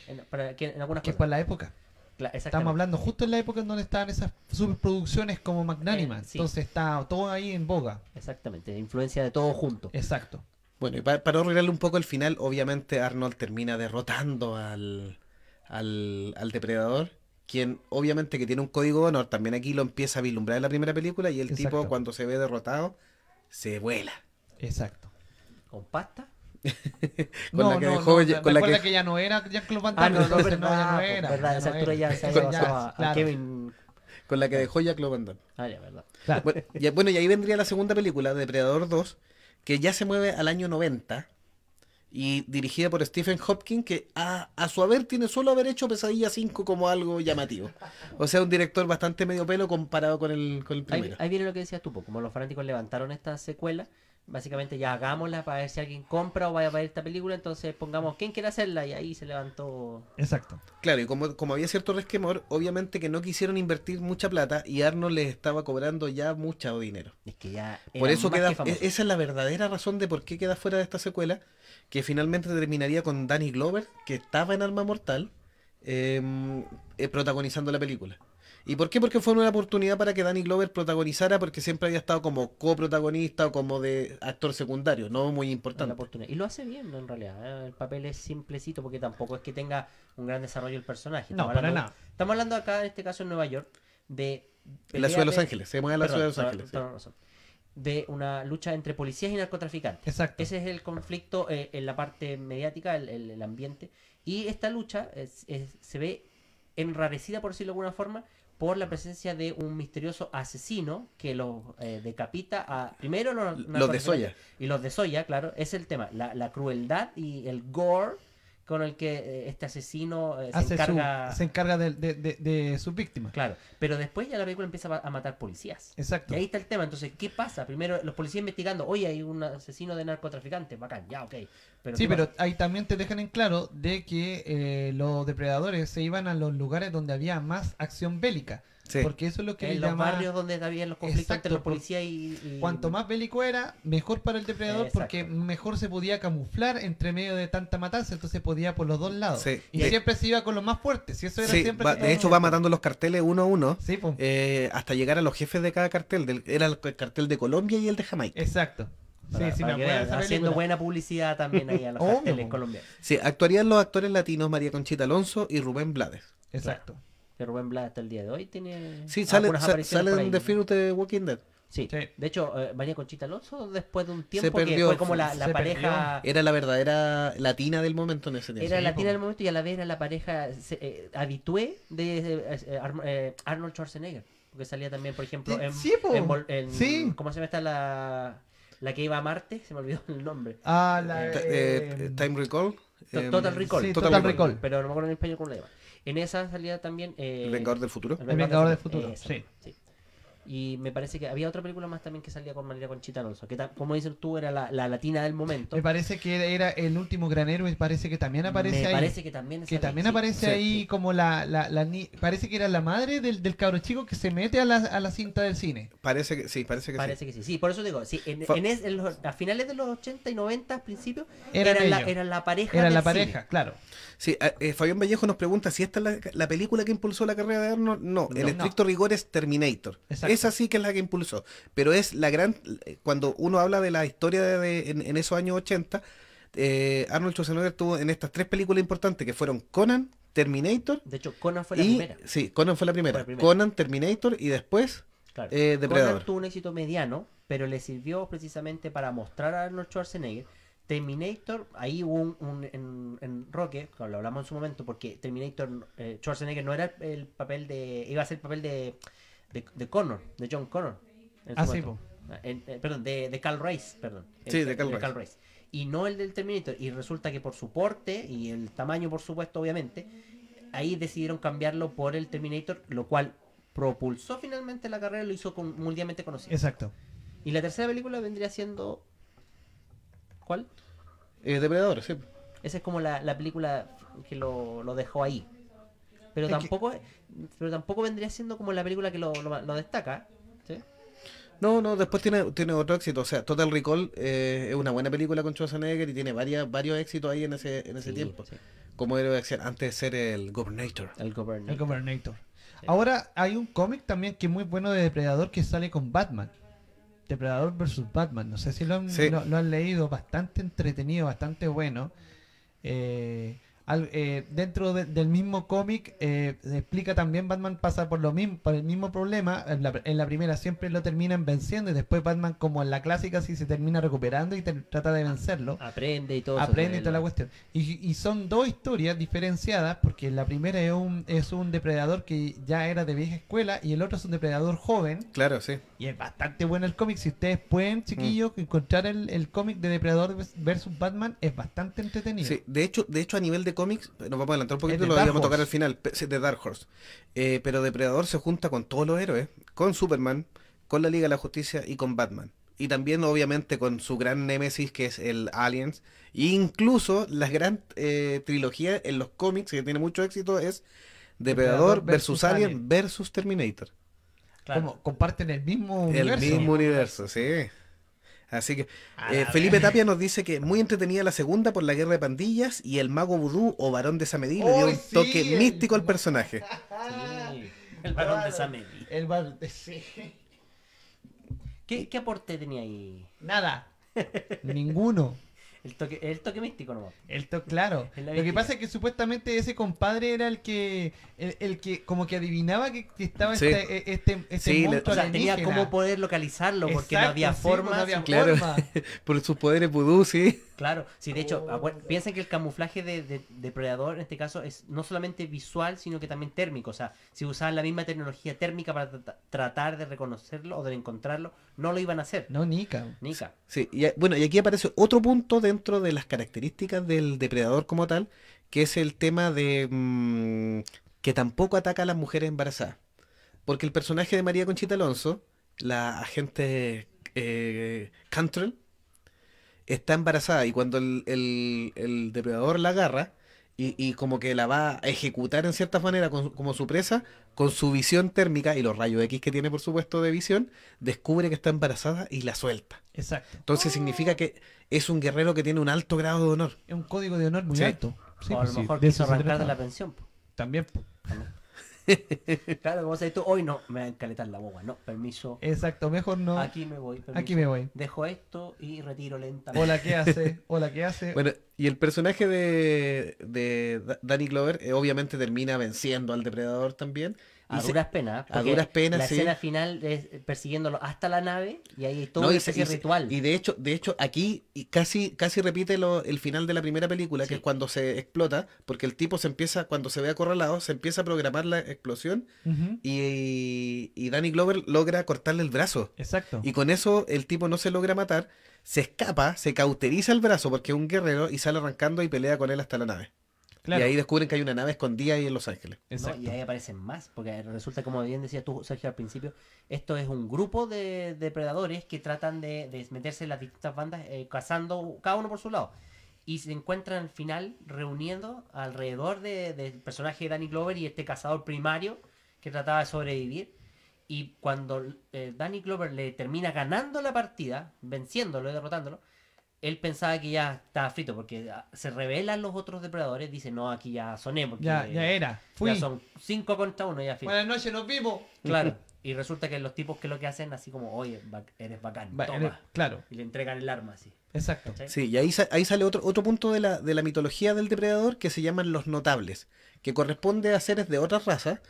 En, para, que, en algunas Que cosas. para la época. Estamos hablando justo en la época en donde estaban esas superproducciones como Magnánima. Eh, sí. Entonces está todo ahí en boga. Exactamente, influencia de todo junto. Exacto. Bueno, y pa- para arreglarle un poco el final, obviamente Arnold termina derrotando al, al, al depredador, quien obviamente que tiene un código de honor, también aquí lo empieza a vislumbrar en la primera película y el Exacto. tipo cuando se ve derrotado se vuela. Exacto. ¿Con pasta? [laughs] Con la que dejó- no, con la recuerda que- que... ya no era Jean-Claude Van Ah, Damme, no, no, entonces verdad, ya no pues, era. verdad, a esa no altura era. ya se Con- había ya, pasado a- claro, Kevin. Con la que dejó Jack Van Damme. Ah, ya, verdad. claro. [laughs] Bueno, y, bueno, y ahí vendría la segunda película, Depredador 2, que ya se mueve al año 90 y dirigida por Stephen Hopkins, que a, a su haber tiene solo haber hecho Pesadilla 5 como algo llamativo. O sea, un director bastante medio pelo comparado con el, con el Ahí, primero. ahí viene lo que decías tú, po, como los fanáticos levantaron esta secuela, básicamente ya hagámosla para ver si alguien compra o vaya a ver esta película, entonces pongamos quién quiere hacerla y ahí se levantó. Exacto. Claro, y como, como había cierto resquemor, obviamente que no quisieron invertir mucha plata y Arnold les estaba cobrando ya mucho dinero. Es que ya. Por eso queda, que e- esa es la verdadera razón de por qué queda fuera de esta secuela, que finalmente terminaría con Danny Glover, que estaba en Arma Mortal, em, eh, protagonizando la película. ¿Y por qué? Porque fue una oportunidad para que Danny Glover protagonizara, porque siempre había estado como coprotagonista o como de actor secundario, no muy la importante. oportunidad. Y lo hace bien, ¿no? en realidad. ¿eh? El papel es simplecito porque tampoco es que tenga un gran desarrollo el personaje. No, Estamos para hablando- nada. Estamos hablando acá, en este caso en Nueva York, de. En la ciudad de Los Ángeles, se mueve a la ciudad de Los Ángeles. De una lucha entre policías y narcotraficantes. Exacto. Ese es el conflicto eh, en la parte mediática, el, el- el ambiente. Y esta lucha es- es- se ve enrarecida, por decirlo de alguna forma, por la presencia de un misterioso asesino que los eh, decapita a primero los, Los desolla. y los desolla, claro, es el tema, la, la crueldad y el gore con el que eh, este asesino eh, se su- encarga. se encarga de, de, de, de sus víctimas. Claro, pero después ya la película empieza a matar policías. Exacto. Y ahí está el tema. Entonces, ¿qué pasa? Primero, los policías investigando, oye, hay un asesino de narcotraficantes, bacán, ya, ok. Pero Sí, ¿qué pero pasa? ahí también te dejan en claro de que eh, los depredadores se iban a los lugares donde había más acción bélica. Sí. Porque eso es lo que en le los llama... barrios donde había los conflictos Exacto, entre los policías y, y- Cuanto más bélico era, mejor para el depredador Exacto. porque mejor se podía camuflar entre medio de tanta matanza, entonces podía por los dos lados. Sí. Y De- siempre se iba con los más fuertes, y eso era Sí, siempre... va- de hecho va matando los carteles uno a uno. Eh, hasta llegar a los jefes de cada cartel. Del, era el cartel de Colombia y el de Jamaica. Exacto. para- sí, sí, me acuerdo haciendo película. buena publicidad también ahí a los [laughs] carteles colombianos. Sí, actuarían los actores latinos María Conchita Alonso y Rubén Blades. Exacto. Que Rubén Blas hasta el día de hoy tiene Sí, salen, algunas sa- apariciones por salen ahí, de ¿no? Fear of the Walking Dead. Sí. Sí. De hecho, eh, María Conchita Alonso, después de un tiempo que perdió, fue como la, la se pareja... Era la verdadera latina del momento en ese tiempo. Era Sí, latina del momento y a la vez era la pareja se- eh, habitué de eh, eh, Ar- eh, Arnold Schwarzenegger. Porque salía también, por ejemplo, en, sí, po. en en-. ¿Cómo se llama esta la, la que iba a Marte? Se me olvidó el nombre. Ah, la... Eh, eh, Time Recall. Em, Total Recall. sí, Total Total Recall. Recall. Pero no me acuerdo en español cómo le llama. En esa salía también... eh, El Vengador del Futuro. El Vengador del Futuro, Esa, sí. Y me parece que había otra película más también que salía con María Conchita Alonso. Que como dices tú, era la, la latina del momento. Me parece que era el último gran héroe, parece que también aparece Me ahí. parece que también que también sí. aparece sí, ahí sí. como la, la, la ni- parece que era la madre del, del cabro chico que se mete a la, a la cinta del cine. Parece que sí, parece que Parece que sí. Sí, por eso digo, sí, en, en es- en los- a finales de los 80 y 90, al principio, eran, la, eran la pareja. Era del la cine. pareja, claro. sí. Eh, eh, Fabián Vallejo nos pregunta si esta es la, la película que impulsó la carrera de Arnold. No, No. el estricto rigor es Terminator. Exacto. Esa sí que es la que impulsó. Pero es la gran. eh, Cuando uno habla de la historia de, de- en, en esos años 80, eh, Arnold Schwarzenegger tuvo en estas tres películas importantes que fueron Conan, Terminator De hecho, Conan fue la y. primera. Sí, Conan fue la primera. Fue la primera. Conan, Terminator y después. Claro. eh, Depredador. Conan tuvo un éxito mediano, pero le sirvió precisamente para mostrar a Arnold Schwarzenegger. Terminator, ahí hubo un, un- en, en Roque, que lo hablamos en su momento, porque Terminator, eh, Schwarzenegger no era el papel de, iba a ser el papel de, de, de Connor, de John Connor. Ah, sí. Ah, en- eh, perdón, de, de Carl Rice, perdón. Sí, El- de Carl Rice. Y no el del Terminator. Y resulta que por su porte y el tamaño, por supuesto, obviamente, ahí decidieron cambiarlo por el Terminator, lo cual propulsó finalmente la carrera y lo hizo con- mundialmente conocido. Exacto. Y la tercera película vendría siendo. ¿Cuál? Eh, Depredador, sí. Esa es como la, la película que lo, lo dejó ahí. Pero Es que- tampoco pero tampoco vendría siendo como la película que lo, lo- lo destaca. ¿sí? No, no, después tiene, tiene otro éxito. O sea, Total Recall eh, es una buena película con Schwarzenegger y tiene varias, varios éxitos ahí en ese, en ese Sí, tiempo. sí. como héroe de acción antes de ser el Governator. El Governator. El Governator. Ahora hay un cómic también que es muy bueno de Depredador que sale con Batman. Depredador versus Batman. No sé si lo han, Sí. lo, lo han leído. Bastante entretenido, bastante bueno. Eh, al- eh, dentro de- del mismo cómic eh, se explica también Batman pasa por lo mismo por el mismo problema en la, en la primera siempre lo terminan venciendo y después Batman como en la clásica sí se termina recuperando y te- trata de vencerlo Aprende y todo. eso, aprende y toda la cuestión. Y, y son dos historias diferenciadas, porque la primera es un, es un depredador que ya era de vieja escuela y el otro es un depredador joven. Claro, sí. Y es bastante bueno el cómic. Si ustedes pueden, chiquillos, Mm. encontrar el, el cómic de Depredador versus Batman, es bastante entretenido. Sí, de hecho, de hecho a nivel de cómics, nos vamos a adelantar un poquito, lo íbamos a tocar al final, de Dark Horse. Eh, pero Depredador se junta con todos los héroes, con Superman, con la Liga de la Justicia y con Batman. Y también, obviamente, con su gran némesis que es el Aliens. E incluso la gran eh, trilogía en los cómics, que tiene mucho éxito, es Depredador Depredador versus, versus Alien, Alien. versus Terminator. Claro. Como comparten el mismo El universo. mismo universo, sí. Así que eh, Felipe Tapia nos dice que muy entretenida la segunda por la guerra de pandillas y el mago vudú o varón de Samedí le dio ¡Uy, un sí! toque El místico al [laughs] personaje. Sí, El varón de Samedi. El bar- sí. ¿Qué, ¿Qué aporte tenía ahí? Nada. [laughs] Ninguno. El toque, el toque místico nomás. El to- claro. [laughs] Lo que pasa es que supuestamente ese compadre era el que el, el que como que adivinaba que, estaba Sí. este este, este Sí, le- monstruo O sea, tenía cómo poder localizarlo porque no Exacto, había sí, forma. pues no había Claro. forma. [laughs] Por sus poderes vudú, sí. Claro, sí, de hecho, acuer- piensen que el camuflaje de, de- depredador en este caso es no solamente visual, sino que también térmico. O sea, si usaban la misma tecnología térmica para trata- tratar de reconocerlo o de encontrarlo, no lo iban a hacer. No, Nika. Nica. Sí, y, a- bueno, y aquí aparece otro punto dentro de las características del depredador como tal, que es el tema de mm, que tampoco ataca a las mujeres embarazadas. Porque el personaje de María Conchita Alonso, la agente eh, Cantrell, está embarazada y cuando el, el- el depredador la agarra y, y como que la va a ejecutar en cierta manera con- como su presa, con su visión térmica y los rayos X que tiene por supuesto de visión, descubre que está embarazada y la suelta. Exacto. Entonces significa que es un guerrero que tiene un alto grado de honor. Es un código de honor muy Sí. alto. Sí, o a pues lo sí, mejor quiso arrancar de la pensión. po. También. po. [laughs] Claro, como sabes tú, hoy no, me va a encaletar la boba. No, permiso. Exacto, mejor no. Aquí me voy. permiso. Aquí me voy. Dejo esto y retiro lentamente. Hola, ¿qué hace? [laughs] Hola, ¿qué hace? Bueno, y el personaje de, de Da- Danny Glover eh, obviamente termina venciendo al depredador también. A Y se- duras penas. a duras penas, La sí. escena final es persiguiéndolo hasta la nave y ahí hay todo No, ese ritual. Y de hecho, de hecho aquí y casi, casi repite lo- el final de la primera película, Sí. que es cuando se explota, porque el tipo se empieza, cuando se ve acorralado, se empieza a programar la explosión y, y Danny Glover logra cortarle el brazo. Exacto. Y con eso el tipo no se logra matar, se escapa, se cauteriza el brazo porque es un guerrero y sale arrancando y pelea con él hasta la nave. Claro. Y ahí descubren que hay una nave escondida ahí en Los Ángeles. ¿no? Y ahí aparecen más, porque resulta, como bien decías tú, Sergio, al principio, esto es un grupo de depredadores que tratan de, de meterse en las distintas bandas, eh, cazando cada uno por su lado. Y se encuentran al final reuniendo alrededor de- del personaje de Danny Glover y este cazador primario que trataba de sobrevivir. Y cuando eh, Danny Glover le termina ganando la partida, venciéndolo y derrotándolo, él pensaba que ya estaba frito porque ah, se revelan los otros depredadores, dice, no, aquí ya soné porque Ya, ya era. Fui. ya son cinco contra uno, ya fin. Buenas noches, nos vimos. Claro. Y resulta que los tipos que lo que hacen así como, oye, eres bacán, Va, toma. eres- Claro, Y le entregan el arma así. exacto. ¿cachai? Sí, y ahí, sa- ahí sale otro, otro punto de la, de la mitología del depredador que se llaman los notables, que corresponde a seres de otras razas,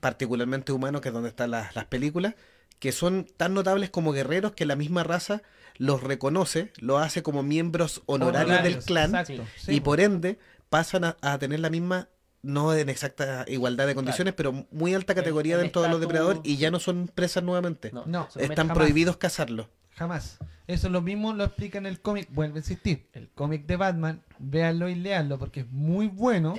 particularmente humanos, que es donde están las, las películas, que son tan notables como guerreros que la misma raza los reconoce, los hace como miembros honorarios, del clan Exacto. sí, y po. por ende pasan a, a tener la misma, no en exacta igualdad de condiciones, pero muy alta categoría el dentro de los depredadores y ya no son presas nuevamente. No, No, Están jamás. prohibidos cazarlos. Jamás. Eso lo mismo lo explica en el cómic. Vuelvo a insistir. El cómic de Batman, véanlo y leanlo porque es muy bueno.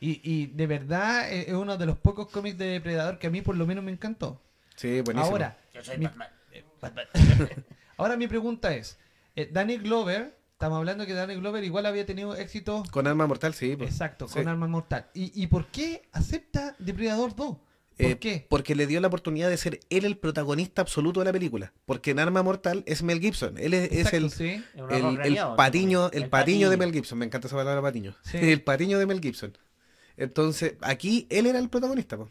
Y, y de verdad eh, es uno de los pocos cómics de Depredador que a mí por lo menos me encantó. Sí, buenísimo. Ahora, Yo soy mi- Batman. [laughs] ahora mi pregunta es, eh, Danny Glover, estamos hablando que Danny Glover igual había tenido éxito Con arma mortal, sí. pues. exacto Sí. con Arma Mortal. ¿Y, ¿Y por qué acepta Depredador 2? Eh, ¿Por qué? Porque le dio la oportunidad de ser él el protagonista absoluto de la película. Porque en Arma Mortal es Mel Gibson. Él es, es el, sí. El, patiño, el patiño de Mel Gibson. Me encanta esa palabra patiño. Sí. [laughs] El patiño de Mel Gibson. Entonces, aquí él era el protagonista. po.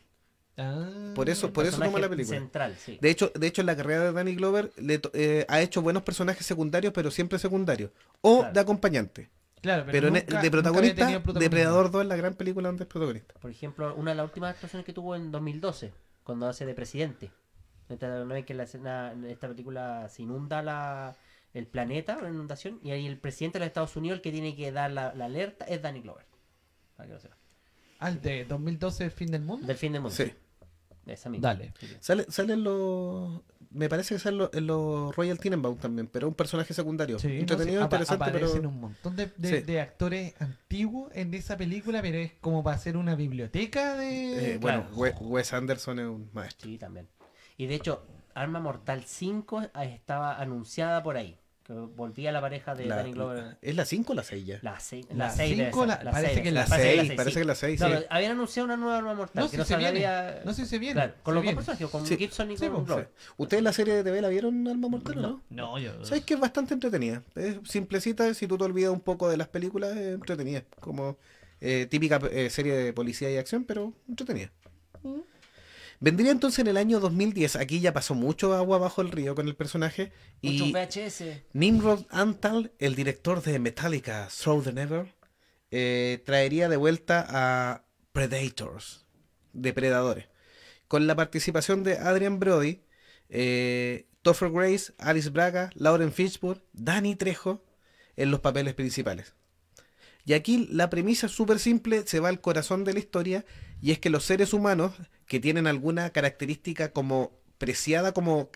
Ah, Por eso, por eso toma la película. Central, sí. De hecho, de hecho, en la carrera de Danny Glover le to- eh, ha hecho buenos personajes secundarios, pero siempre secundarios. O Claro. de acompañante. Claro, Pero, en- nunca- de nunca había protagonista. Depredador 2 es la gran película donde es protagonista. Por ejemplo, una de las últimas actuaciones que tuvo en 2012, cuando hace de presidente. Esta, ¿no es que la escena, en esta película se inunda la, el planeta, una inundación, y ahí el presidente de los Estados Unidos, el que tiene que dar la, la alerta, es Danny Glover. Para que lo sepa. Ah, el de 2012, el fin del mundo. Del fin del mundo. Sí. Esa misma. Dale. Sale, salen los. Me parece que salen los, en los Royal Tenenbaum también, pero un personaje secundario. Sí, no sé, Entretenido, apa- interesante, aparecen pero. un montón de, de- Sí. de actores antiguos en esa película, pero es como para hacer una biblioteca de... eh, bueno, claro. Wes Anderson es un maestro. Sí, también. Y de hecho, Arma Mortal 5 estaba anunciada por ahí. Que volvía la pareja de La- Danny Glover. ¿Es la 5 o la 6 ya? La 6. La La 6 cinco, la- parece que la La parece 6, parece que la 6, No, sí. habían anunciado una nueva Arma Mortal. No, que si no se viene. sabía... No sé si se viene. Claro, con se los dos viene. personajes, con Sí. Gibson y Sí, con pues, Glover. ¿Ustedes la serie de TV la vieron, Alma Mortal o no? No, yo... Sabes que es bastante entretenida. Es simplecita, si tú te olvidas un poco de las películas, es entretenida. Como eh, típica eh, serie de policía y acción, pero entretenida. Vendría entonces en el año 2010. Aquí ya pasó mucho agua bajo el río con el personaje. Y VHS. Nimrod Antal, el director de Metallica, Through the Never, eh, traería de vuelta a Predators, Depredadores, con la participación de Adrian Brody, eh, Topher Grace, Alice Braga, Lauren Fishburne, Danny Trejo en los papeles principales. Y aquí la premisa es súper simple, se va al corazón de la historia, y es que los seres humanos que tienen alguna característica como preciada como,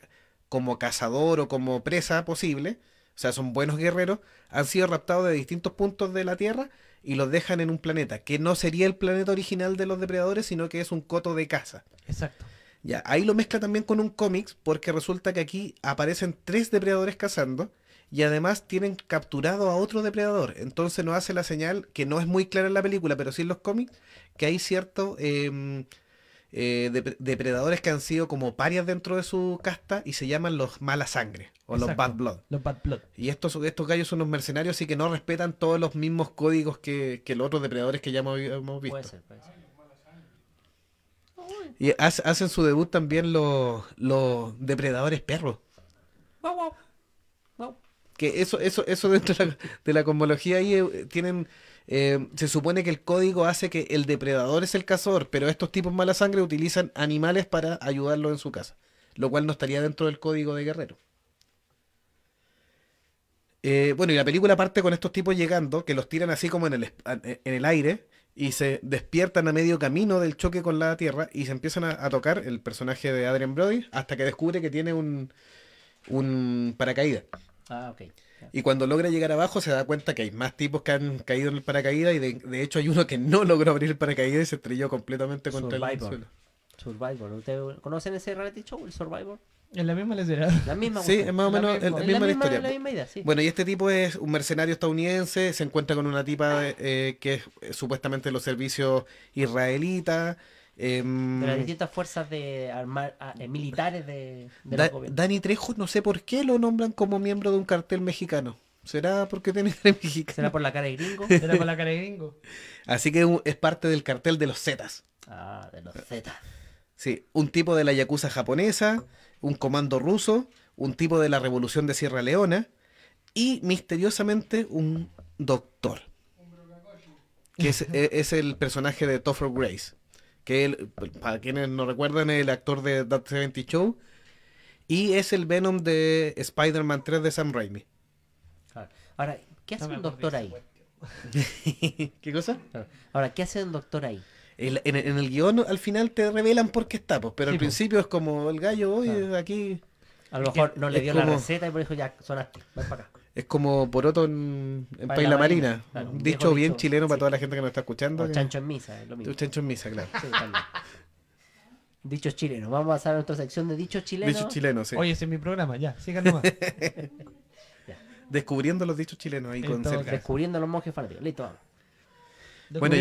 como cazador o como presa posible, o sea, son buenos guerreros, han sido raptados de distintos puntos de la Tierra y los dejan en un planeta, que no sería el planeta original de los depredadores, sino que es un coto de caza. Exacto. Ya, ahí lo mezcla también con un cómics, porque resulta que aquí aparecen tres depredadores cazando y además tienen capturado a otro depredador. Entonces nos hace la señal, que no es muy clara en la película, pero sí en los cómics, que hay ciertos eh, eh, dep- depredadores que han sido como parias dentro de su casta y se llaman los mala sangre o los bad blood. Los Bad Blood. Y estos, estos gallos son unos mercenarios y que no respetan todos los mismos códigos que, que los otros depredadores que ya hemos, hemos visto. Puede ser, puede ser. Y hace- hacen su debut también los, los depredadores perros. Que eso, eso, eso dentro de la, de la cosmología ahí eh, tienen. Eh, se supone que el código hace que el depredador es el cazador, pero estos tipos mala sangre utilizan animales para ayudarlo en su casa. Lo cual no estaría dentro del código de guerrero. Eh, bueno, y la película parte con estos tipos llegando, que los tiran así como en el, es- en el aire, y se despiertan a medio camino del choque con la Tierra, y se empiezan a, a tocar el personaje de Adrian Brody, hasta que descubre que tiene un, un paracaídas. Ah, ok. Y cuando logra llegar abajo se da cuenta que hay más tipos que han caído en el paracaídas y de, de hecho hay uno que no [laughs] logró abrir el paracaídas y se estrelló completamente contra el Survivor. suelo. Survivor. ¿Ustedes conocen ese reality show, el Survivor? En la misma lecera. La misma Sí, es más o menos el- la Es misma, la historia. la misma idea, sí. Bueno, y este tipo es un mercenario estadounidense, se encuentra con una tipa eh, que es eh, supuestamente de los servicios israelitas. Em, de las distintas fuerzas de armar, ah, eh, militares de, de Da- los gobiernos. Dani Trejo, no sé por qué lo nombran como miembro de un cartel mexicano. ¿Será porque tiene [laughs] cara de mexicano? ¿Será por la cara de gringo? [laughs] Era con la cara de gringo. Así que es parte del cartel de los Zetas. Ah, de los Z. Sí, un tipo de la Yakuza japonesa, un comando ruso, un tipo de la revolución de Sierra Leona y misteriosamente un doctor. Que es, e- es el personaje de Topher Grace. Que él, para quienes no recuerdan, es el actor de That 70 Show. Y es el Venom de Spider-Man 3 de Sam Raimi. Ahora, ¿qué hace No un doctor ahí? [laughs] ¿Qué cosa? Ahora, ¿qué hace un doctor ahí? El- en, en el guion al final te revelan por qué está, pues, pero Sí, al pues. principio es como el gallo, oye, Claro. aquí A lo mejor no le dio la receta y por eso ya sonaste. Ven para acá. Es como poroto en, en Paila Paila Marina. Claro, dicho bien dicho, chileno para sí. toda la gente que nos está escuchando. O que- chancho en misa, es lo mismo. Un chancho en misa, claro. Sí. Dichos chilenos. Vamos a pasar a nuestra sección de dichos chilenos. Dichos chilenos, sí. Oye, ese es mi programa, ya, sigan nomás. [laughs] Descubriendo los dichos chilenos ahí En con cerca. Descubriendo los monjes fanáticos. Listo, vamos.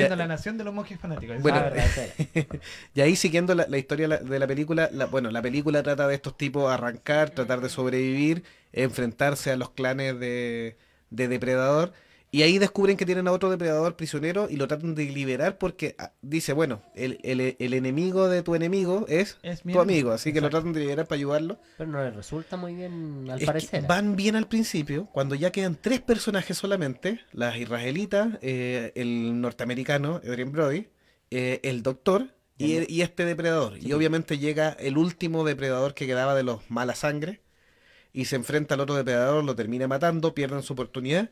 Ya- la nación de los monjes fanáticos. Bueno, Ah. [laughs] Y ahí siguiendo la, la historia de la, de la película, la- bueno, la película trata de estos tipos arrancar, tratar de sobrevivir, enfrentarse a los clanes de, de depredador. Y ahí descubren que tienen a otro depredador prisionero y lo tratan de liberar porque ah, dice, bueno, el, el- el enemigo de tu enemigo es, tu amigo, así que lo tratan de liberar para ayudarlo. Pero no le resulta muy bien al Es que parecer. van bien al principio, cuando ya quedan tres personajes solamente, las israelitas, eh, el norteamericano, Adrian Brody, eh, el doctor y, el- y este depredador. Y obviamente llega el último depredador que quedaba de los mala sangre y se enfrenta al otro depredador, lo termina matando, pierden su oportunidad.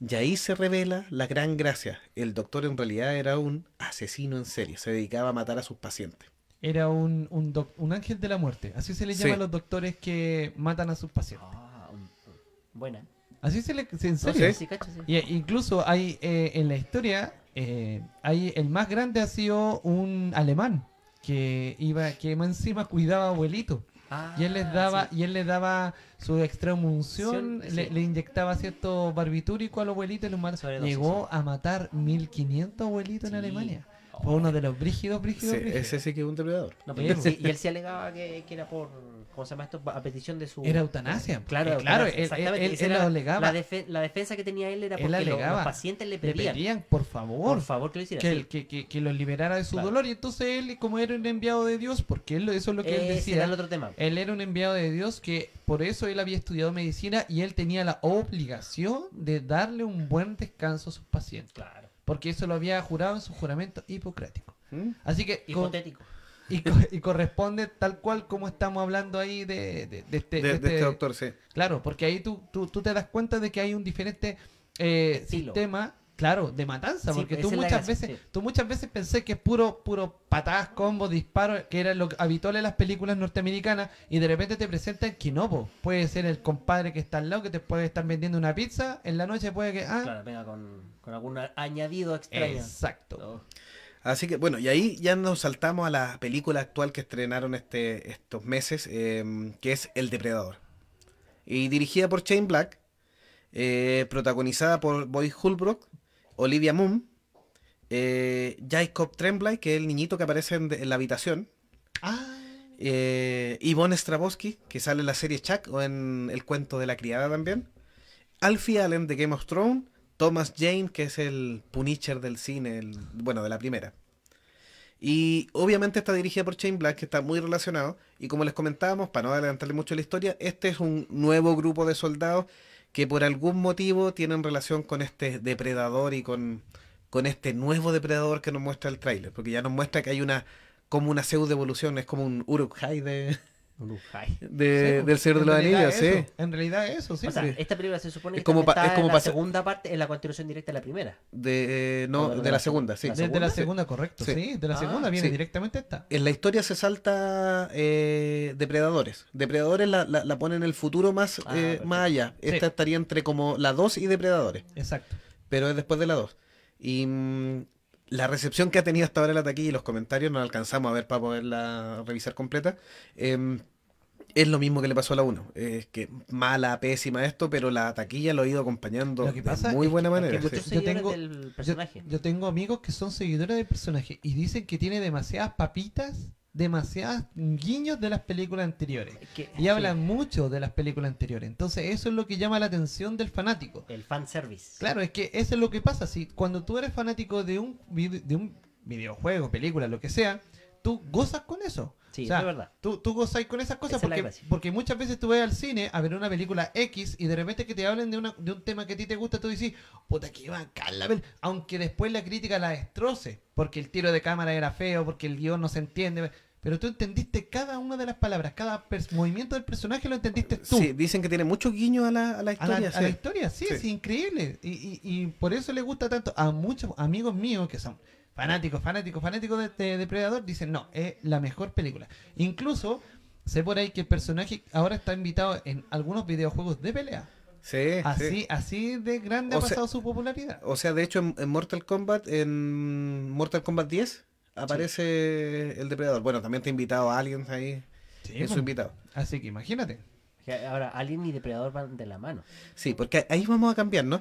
Y ahí se revela la gran gracia. El doctor en realidad era un asesino en serie, se dedicaba a matar a sus pacientes. Era un, un, doc- un ángel de la muerte. Así se le Sí. llama a los doctores que matan a sus pacientes. Ah, buena. Así se le... ¿En No, serio? sí, sí, cacho, sí. Y, incluso hay eh, en la historia, eh, hay, el más grande ha sido un alemán que iba, que más encima cuidaba a abuelito. Ah, Y él les daba, sí. y él les daba su extrema unción, Sí, le, inyectaba cierto barbitúrico a los abuelitos y los mataba. Llegó a matar 1500 abuelitos en. Alemania. Oh. Fue uno de los brígidos, brígidos, Sí, brígidos. ese sí que es un depredador. No, pero Él. [laughs] él sí- y él se alegaba que, que era por. ¿Cómo se llama esto? A petición de su. Era eutanasia. Claro, Eh, claro, eutanasia, él- exactamente. él- él era alegaba. La, defe- la defensa que tenía él era porque lo- alegaba. los pacientes le Le pedían. pedían, por favor, por favor, que lo hiciera. que, sí. que, que, que los liberara de su Claro. dolor. Y entonces él, como era un enviado de Dios, porque él, eso es lo que él decía. era el otro tema. Él era un enviado de Dios que por eso él había estudiado medicina y él tenía la obligación de darle un buen descanso a sus pacientes. Claro. Porque eso lo había jurado en su juramento hipocrático. ¿Mm? Así que co- Hipotético. y, co- y corresponde tal cual como estamos hablando ahí de, de- de este, De, de de este- este doctor, sí. Claro, porque ahí tú, tú, tú te das cuenta de que hay un diferente eh, sistema, claro, de matanza, Sí, porque tú muchas gracia, veces, sí. tú muchas veces pensé que es puro, puro patadas, combos, disparos, que era lo habitual en las películas norteamericanas, y de repente te presentan que no, po. puede ser el compadre que está al lado que te puede estar vendiendo una pizza, en la noche puede que, ah, Claro, venga con, con algún añadido extraño. exacto. No. Así que bueno, y ahí ya nos saltamos a la película actual que estrenaron este, estos meses, eh, que es El Depredador. Y dirigida por Shane Black, eh, protagonizada por Boy Holbrook, Olivia Munn, eh, Jacob Tremblay, que es el niñito que aparece en, la habitación, Ah, Yvonne Straboski, que sale en la serie Chuck o en El cuento de la criada también, Alfie Allen de Game of Thrones, Thomas Jane, que es el Punisher del cine, el- bueno, de la primera. Y obviamente está dirigida por Shane Black, que está muy relacionado. Y como les comentábamos, para no adelantarle mucho la historia, este es un nuevo grupo de soldados que por algún motivo tienen relación con este depredador y con, con este nuevo depredador que nos muestra el tráiler. Porque ya nos muestra que hay una como una pseudo evolución, es como un Uruk-hai de. De- sí, del Señor de los Anillos, eso, sí. En realidad eso, sí. O sea, sí. esta película se supone Es que como pa- está es como en la segunda parte, en la continuación directa de la primera. De, no, No, de la segunda, sí. la Desde la segunda? correcto, Sí. sí. De la Ah, segunda viene directamente esta. En la historia se salta eh, depredadores. Depredadores la, la, la ponen en el futuro más, Ah, eh, más allá. Esta estaría entre como la 2 y depredadores. Exacto. pero es después de la 2. Y mm, la recepción que ha tenido hasta ahora la taquilla y los comentarios no alcanzamos a ver para poderla revisar completa. em, es lo mismo que le pasó a la 1. Es que mala, pésima esto, pero la taquilla lo ha ido acompañando Lo que de muy es buena que- manera. Que Yo- sí. tengo- del Yo, personaje. yo tengo amigos que son seguidores del personaje y dicen que tiene demasiadas papitas, demasiadas guiños de las películas anteriores. Que- Y sí, hablan mucho de las películas anteriores. Entonces eso es lo que llama la atención del fanático. El fanservice. Claro, es que eso es lo que pasa. Si cuando tú eres fanático de un, de un videojuego, película, lo que sea, tú gozas con eso. Sí, O sea, eso es verdad. Tú, tú gozas con esas cosas Esa porque, porque muchas veces tú vas al cine a ver una película X y de repente que te hablen de, una, de un tema que a ti te gusta, tú dices, puta que bacán la pel-". Aunque después la crítica la destroce, porque el tiro de cámara era feo, porque el guion no se entiende. Pero tú entendiste cada una de las palabras, cada movimiento del personaje lo entendiste tú. Sí, dicen que tiene muchos guiños a la, a la A la, historia. a sí. la historia, sí, Sí. es increíble. Y, y- y por eso le gusta tanto a muchos amigos míos que son fanáticos, fanáticos, fanáticos de, de Depredador. Dicen, no, es la mejor película. Incluso sé por ahí que el personaje ahora está invitado en algunos videojuegos de pelea. Sí, Así, sí. así de grande ha sea- pasado su popularidad. O sea, de hecho, en, en Mortal Kombat, en Mortal Kombat 10, aparece el depredador. Bueno, también te ha invitado a Aliens ahí. Sí, es su invitado. Así que imagínate. Ahora, Alien y Depredador van de la mano. Sí, porque ahí vamos a cambiar, ¿no?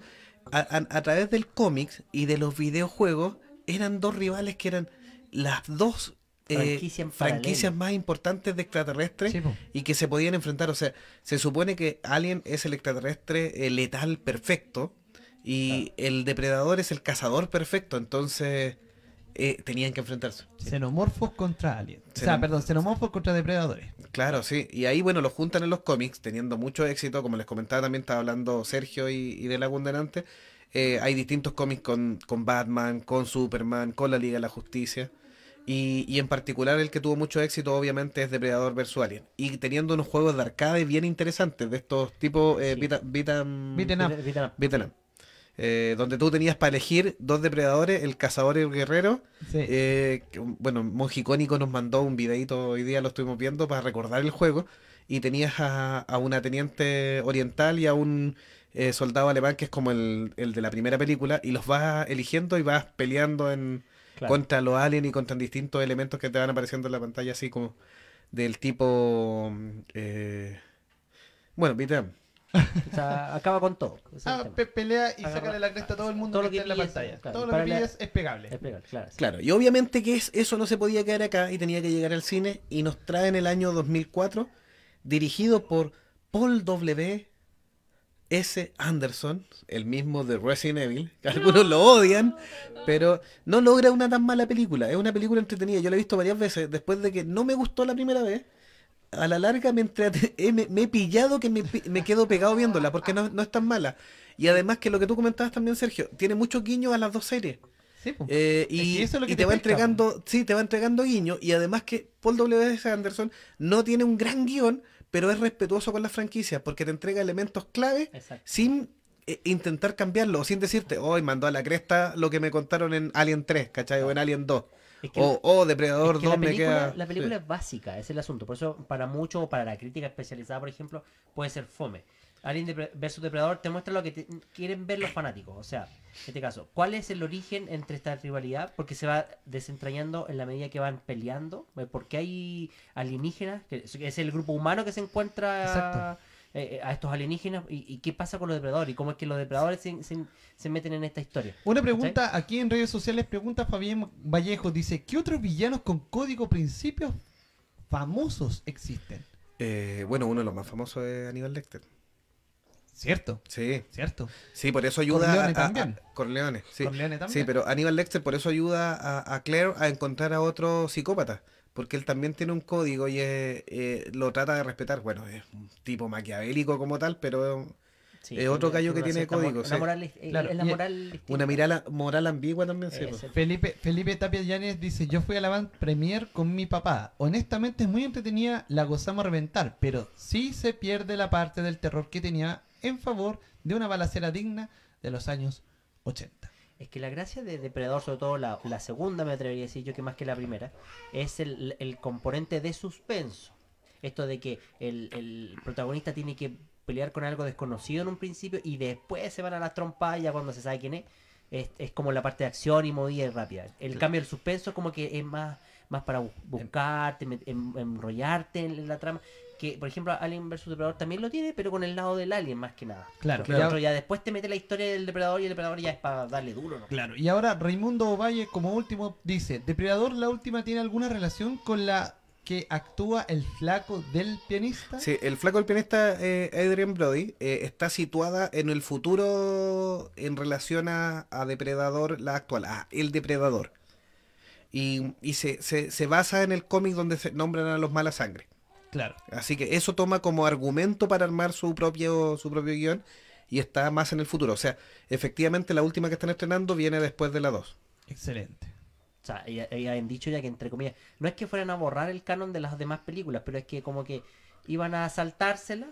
a, a- a través del cómics y de los videojuegos eran dos rivales que eran las dos eh, Franquicia franquicias más importantes de extraterrestres Sí, y que se podían enfrentar. O sea, se supone que Alien es el extraterrestre eh, letal perfecto y el depredador es el cazador perfecto. Entonces eh, tenían que enfrentarse. Xenomorfos contra aliens. O sea, Xenom- perdón, xenomorfos contra depredadores. Claro, sí. Y ahí, bueno, los juntan en los cómics, teniendo mucho éxito. Como les comentaba, también estaba hablando Sergio y, y de la delante. Eh, hay distintos cómics con, con Batman, con Superman, con la Liga de la Justicia. Y, y en particular el que tuvo mucho éxito, obviamente, es Depredador vs. Alien. Y teniendo unos juegos de arcade bien interesantes, de estos tipos eh, Sí. beat, beat 'em- Beaten up. Beat- beat 'em up. beat 'em up. Eh, donde tú tenías para elegir dos depredadores, el cazador y el guerrero. Sí. Eh, que, bueno, Mongicónico nos mandó un videito hoy día, lo estuvimos viendo para recordar el juego. Y tenías a, a una teniente oriental y a un eh, soldado alemán que es como el, el de la primera película. Y los vas eligiendo y vas peleando en, Claro. contra los aliens y contra distintos elementos que te van apareciendo en la pantalla, así como del tipo. mm, eh, bueno, 'em. O sea, acaba con todo. Ah, pe- pelea y Agarra- sácale la cresta a todo el mundo todo que que está en la pantalla. claro, todo lo que la- pilles es pegable. Es claro. sí. Claro, y obviamente que es, eso no se podía quedar acá y tenía que llegar al cine y nos trae en el año 2004 dirigido por Paul W. S. Anderson, el mismo de Resident Evil, que algunos lo odian, pero no logra una tan mala película, es una película entretenida, yo la he visto varias veces, después de que no me gustó la primera vez, a la larga me, [laughs] eh, me, me he pillado que me, quedo pegado viéndola, porque no, no es tan mala. Y además que lo que tú comentabas también, Sergio, tiene muchos guiños a las dos series. Sí, po. Eh, Es y, que eso es lo que y te te, va pesca, entregando, sí, te va entregando guiño. Y además que Paul W. S. Anderson no tiene un gran guion, pero es respetuoso con las franquicias, porque te entrega elementos clave Exacto. sin eh, intentar cambiarlo, sin decirte, hoy mandó a la cresta lo que me contaron en Alien 3, ¿cachai? O en Alien 2. Es que- O, o Depredador Es que 2 la me película, queda. la película sí. es básica, es el asunto. Por eso, para mucho, o para la crítica especializada, por ejemplo, puede ser fome. Alien versus Depredador te muestra lo que te- quieren ver los fanáticos. O sea, en este caso, ¿cuál es el origen entre esta rivalidad? Porque se va desentrañando en la medida que van peleando. ¿eh? Porque hay alienígenas, que es- el grupo humano que se encuentra Exacto. eh, a estos alienígenas. Y, y qué pasa con los depredadores? ¿Y cómo es que los depredadores se, se- se meten en esta historia? Una pregunta aquí en redes sociales, pregunta Fabián Vallejo, dice, ¿qué otros villanos con código principios famosos existen? Eh, bueno, uno de los más famosos es Aníbal Lecter. Cierto, Sí, cierto. sí, por eso ayuda Corleone a, a- también. a- Corleone, sí. Corleone también. Sí, pero Aníbal Lecter por eso ayuda a, a Claire a encontrar a otro psicópata. Porque él también tiene un código y es, eh, lo trata de respetar. Bueno, es un tipo maquiavélico como tal, pero Sí, Es otro gallo que tiene cierta mor- código, Una sí. moral, eh, Claro, es la y- moral distinta. una mirala- moral ambigua también. Sí, Es pues. el- Felipe, Felipe Tapia Llanes dice, yo fui a la band premier con mi papá. Honestamente es muy entretenida, la gozamos a reventar, pero sí se pierde la parte del terror que tenía en favor de una balacera digna de los años 80. Es que la gracia de Depredador, sobre todo la, la segunda, me atrevería a decir yo que más que la primera, es el, el componente de suspenso. Esto de que el, el protagonista tiene que pelear con algo desconocido en un principio y después se van a las trompas ya cuando se sabe quién es. Es, es como la parte de acción y movida y rápida. El cambio del suspenso como que es más, más para bu- buscarte, enrollarte en la trama. Que, por ejemplo, Alien vs Depredador también lo tiene, pero con el lado del alien más que nada. Claro, Porque el otro ya después te mete la historia del depredador y el depredador ya es para darle duro, ¿no? Claro, y ahora Raimundo Ovalle como último dice, ¿Depredador la última tiene alguna relación con la que actúa el flaco del pianista? Sí, el flaco del pianista eh, Adrian Brody eh, está situada en el futuro en relación a, a Depredador, la actual, a El Depredador. Y, y se, se, se basa en el cómic donde se nombran a los mala sangre. Claro. Así que eso toma como argumento para armar su propio, su propio guion y está más en el futuro. O sea, efectivamente la última que están estrenando viene después de la 2. Excelente. O sea, ya, ya han dicho ya que entre comillas, no es que fueran a borrar el canon de las demás películas, pero es que como que iban a saltársela.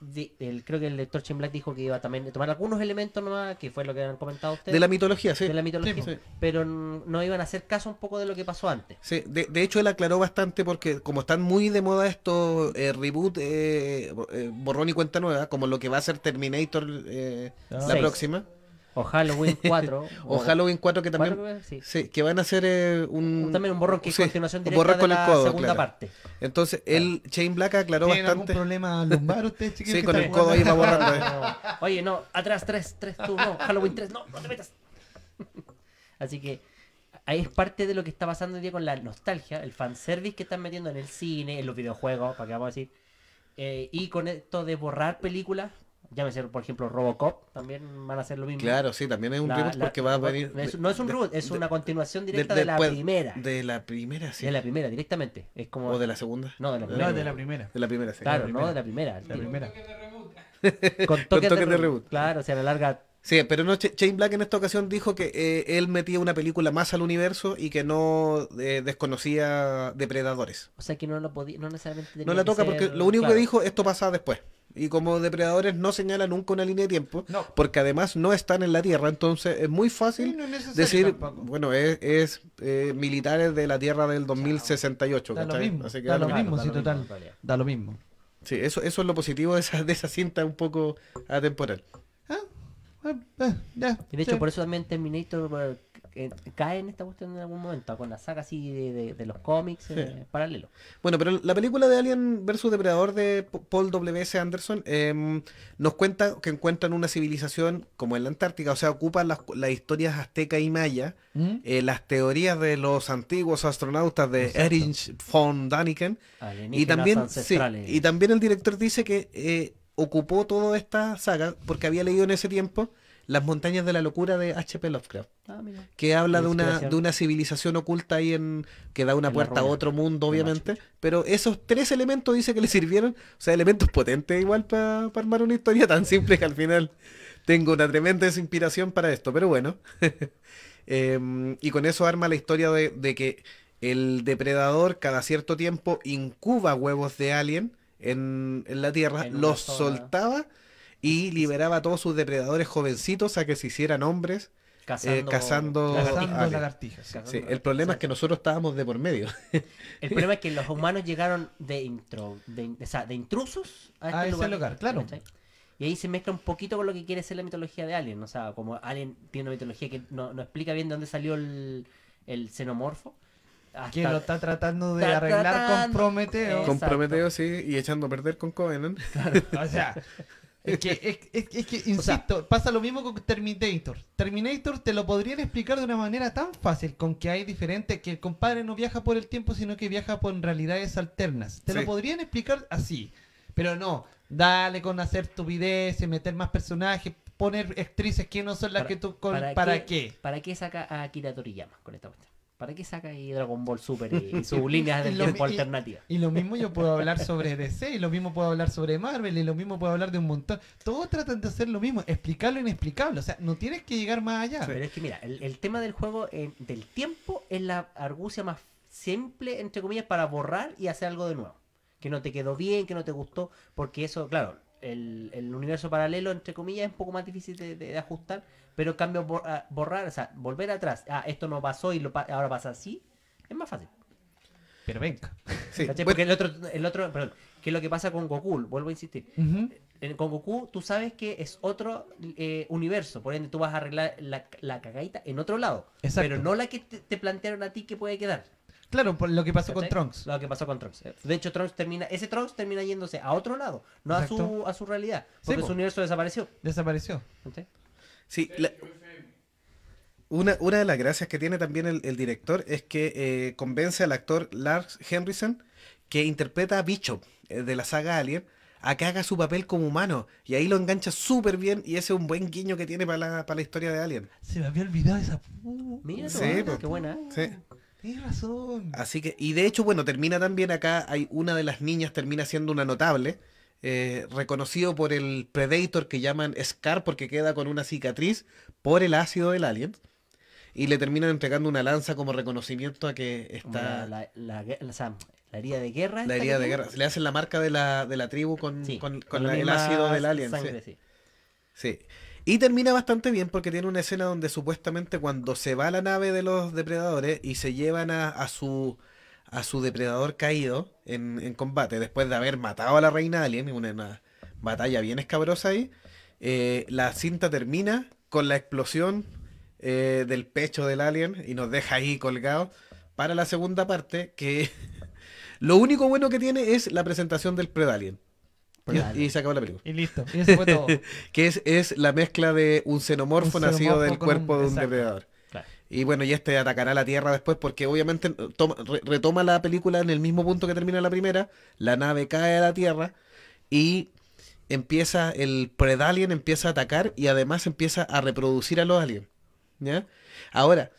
De- el, creo que el lector Chen Black dijo que iba también a tomar algunos elementos nomás, que fue lo que han comentado ustedes, De la mitología, sí. de la mitología, Sí, sí. pero no iban a hacer caso un poco de lo que pasó antes. Sí, de, de hecho él aclaró bastante porque como están muy de moda estos eh, reboot, eh, eh, borrón y cuenta nueva, como lo que va a ser Terminator eh, la Seis. próxima, O Halloween [laughs] 4. O Halloween 4 que también... ¿Cuatro, sí. Sí, que van a hacer eh, un... También un borrón que es sí, continuación directa de la codo, segunda claro. parte. Entonces, él, Shane Black aclaró ¿Tienen algún bastante... problema lumbar chiquillos? Sí, que con el codo ahí va borrando. eh. No. [laughs] Oye, no, atrás 3, 3 tú, no, Halloween 3, no, no te metas. [laughs] Así que ahí es parte de lo que está pasando hoy día con la nostalgia, el fanservice que están metiendo en el cine, en los videojuegos, para que vamos a decir. eh, y con esto de borrar películas, llámese por ejemplo Robocop, también van a hacer lo mismo. Claro, sí, también es un La- reboot la- porque va a no, venir... no es, no un de- reboot, es de- una continuación de- directa de, la después- primera. De la primera, sí. De la primera, directamente. Es como. O de la segunda. No, de la No, primera. de la primera. De la primera, sí. Claro, la no, de la primera. La primera. Con toques, de, [laughs] de reboot. reboot. Claro, o sea, a la larga. Sí, pero no, Shane Black en esta ocasión dijo que eh, él metía una película más al universo y que no eh, desconocía depredadores. O sea, que no lo podía. No necesariamente. No tenía la que toca ser- porque lo único claro. que dijo, esto pasa después. Y como depredadores no señala nunca una línea de tiempo, No. porque además no están en la Tierra, entonces es muy Sí, fácil no es necesario decir, tampoco. bueno, es, es, eh, militares de la Tierra del 2068. Da lo mismo, Así que da da lo lo mismo, mismo. da sí, mismo, total. Da lo mismo. Sí, eso, eso es lo positivo de esa, de esa cinta un poco atemporal. Ah, ah, ah, ya, Y de hecho, sí. por eso también Terminator eh, cae en esta cuestión en algún momento, con la saga así de, de- de los cómics eh, paralelo. Bueno, pero la película de Alien vs Depredador de Paul W.S. Anderson em, nos cuenta que encuentran una civilización como en la Antártica, o sea, ocupan las, las historias azteca y maya, ¿Mm? eh, las teorías de los antiguos astronautas de Erich von Daniken, y también, sí, y también el director dice que eh, ocupó toda esta saga porque había leído en ese tiempo Las montañas de la locura de H.P. Lovecraft. Ah, mira. que habla de una, de una civilización oculta ahí en que da una En puerta a otro mundo, obviamente. Pero esos tres elementos dice que le sirvieron, o sea, elementos potentes igual para armar una historia tan simple que al final tengo una tremenda inspiración para esto, pero bueno. [laughs] Em, y con eso arma la historia de, de que el depredador cada cierto tiempo incuba huevos de alien en, en la Tierra, En los zona. soltaba y liberaba a todos sus depredadores jovencitos a que se hicieran hombres. Cazando, Eh, cazando- lagartijas. Cazando lagartijas. Cazando Sí, el problema es que nosotros estábamos de por medio. [laughs] El problema es que los humanos llegaron de, intro, de, o sea, de intrusos a, este A ese lugar, claro. ¿cachai? Y ahí se mezcla un poquito con lo que quiere ser la mitología de Alien. O sea, como Alien tiene una mitología que no, no explica bien de dónde salió el, el xenomorfo. hasta- Que lo está tratando de Está arreglar tratando- con Prometeo. Con. Prometeo, sí, y echando a perder con Covenant. O sea, [laughs] es que, es, es- es que [laughs] insisto, pasa lo mismo con Terminator. Terminator te lo podrían explicar de una manera tan fácil, con que hay diferentes, que el compadre no viaja por el tiempo, sino que viaja por realidades alternas. Te Sí. lo podrían explicar así, pero no, dale con hacer estupideces, meter más personajes, poner actrices que no son las que tú... con- ¿Para, qué? ¿Para qué saca a Akira Toriyama con esta cuestión? ¿Para qué saca ahí Dragon Ball Super y, y sus líneas del [laughs] tiempo y- alternativas? Y lo mismo yo puedo hablar sobre DC, y lo mismo puedo hablar sobre Marvel, y lo mismo puedo hablar de un montón. Todos tratan de hacer lo mismo, explicar lo inexplicable. O sea, no tienes que llegar más allá. Pero es que mira, el, el tema del juego eh, del tiempo es la argucia más simple, entre comillas, para borrar y hacer algo de nuevo. Que no te quedó bien, que no te gustó, porque eso, claro, el, el universo paralelo, entre comillas, es un poco más difícil de, de- de ajustar, pero en cambio bor- ah, borrar, o sea, volver atrás, ah, esto no pasó y lo pa- ahora pasa así, es más fácil. Pero venga. Sí, Porque el otro, el otro, perdón, que es lo que pasa con Goku, vuelvo a insistir. En- con Goku tú sabes que es otro eh, universo, por ende tú vas a arreglar la, la cagadita en otro lado, Exacto. pero no la que te, te plantearon a ti que puede quedar. Claro, por lo que pasó con. Trunks. Lo que pasó con Trunks. eh. De hecho, Trunks termina, ese Trunks termina yéndose a otro lado, no a su, a su realidad, porque po. su universo desapareció. Desapareció. ¿cachai? sí, la- una, una de las gracias que tiene también el, el director es que eh, convence al actor Lars Henriksen, que interpreta a Bishop eh, de la saga Alien, a que haga su papel como humano. Y ahí lo engancha súper bien y ese es un buen guiño que tiene para la, para la historia de Alien. Se me había olvidado esa. Mira, Sí, ah, qué buena. ¿eh? Sí. Tienes razón. Así que, y de hecho, bueno, termina también acá, hay una de las niñas termina siendo una notable, eh, reconocido por el Predator que llaman Scar porque queda con una cicatriz por el ácido del alien. Y le terminan entregando una lanza como reconocimiento a que está La, la, la, gue- o sea, la herida de guerra. la herida de guerra. Le hacen la marca de la, de la tribu con, Sí, con, con con la la- el ácido del alien. sí. Sí. Y termina bastante bien porque tiene una escena donde supuestamente cuando se va la nave de los depredadores y se llevan a, su a su depredador caído en, en combate, después de haber matado a la reina alien, una, una batalla bien escabrosa ahí, eh, la cinta termina con la explosión eh, del pecho del alien y nos deja ahí colgados para la segunda parte que [laughs] lo único bueno que tiene es la presentación del Predalien. Y, y se acabó la película. Y listo. Y eso fue todo. [laughs] que es, es la mezcla de un xenomorfo Un nacido del cuerpo un- de un exacto. depredador. Claro. Y bueno, y este atacará la Tierra después porque obviamente toma- re- retoma la película en el mismo punto que termina la primera. La nave cae a la Tierra y empieza, el Predalien empieza a atacar y además empieza a reproducir a los aliens. ¿Ya? Ahora,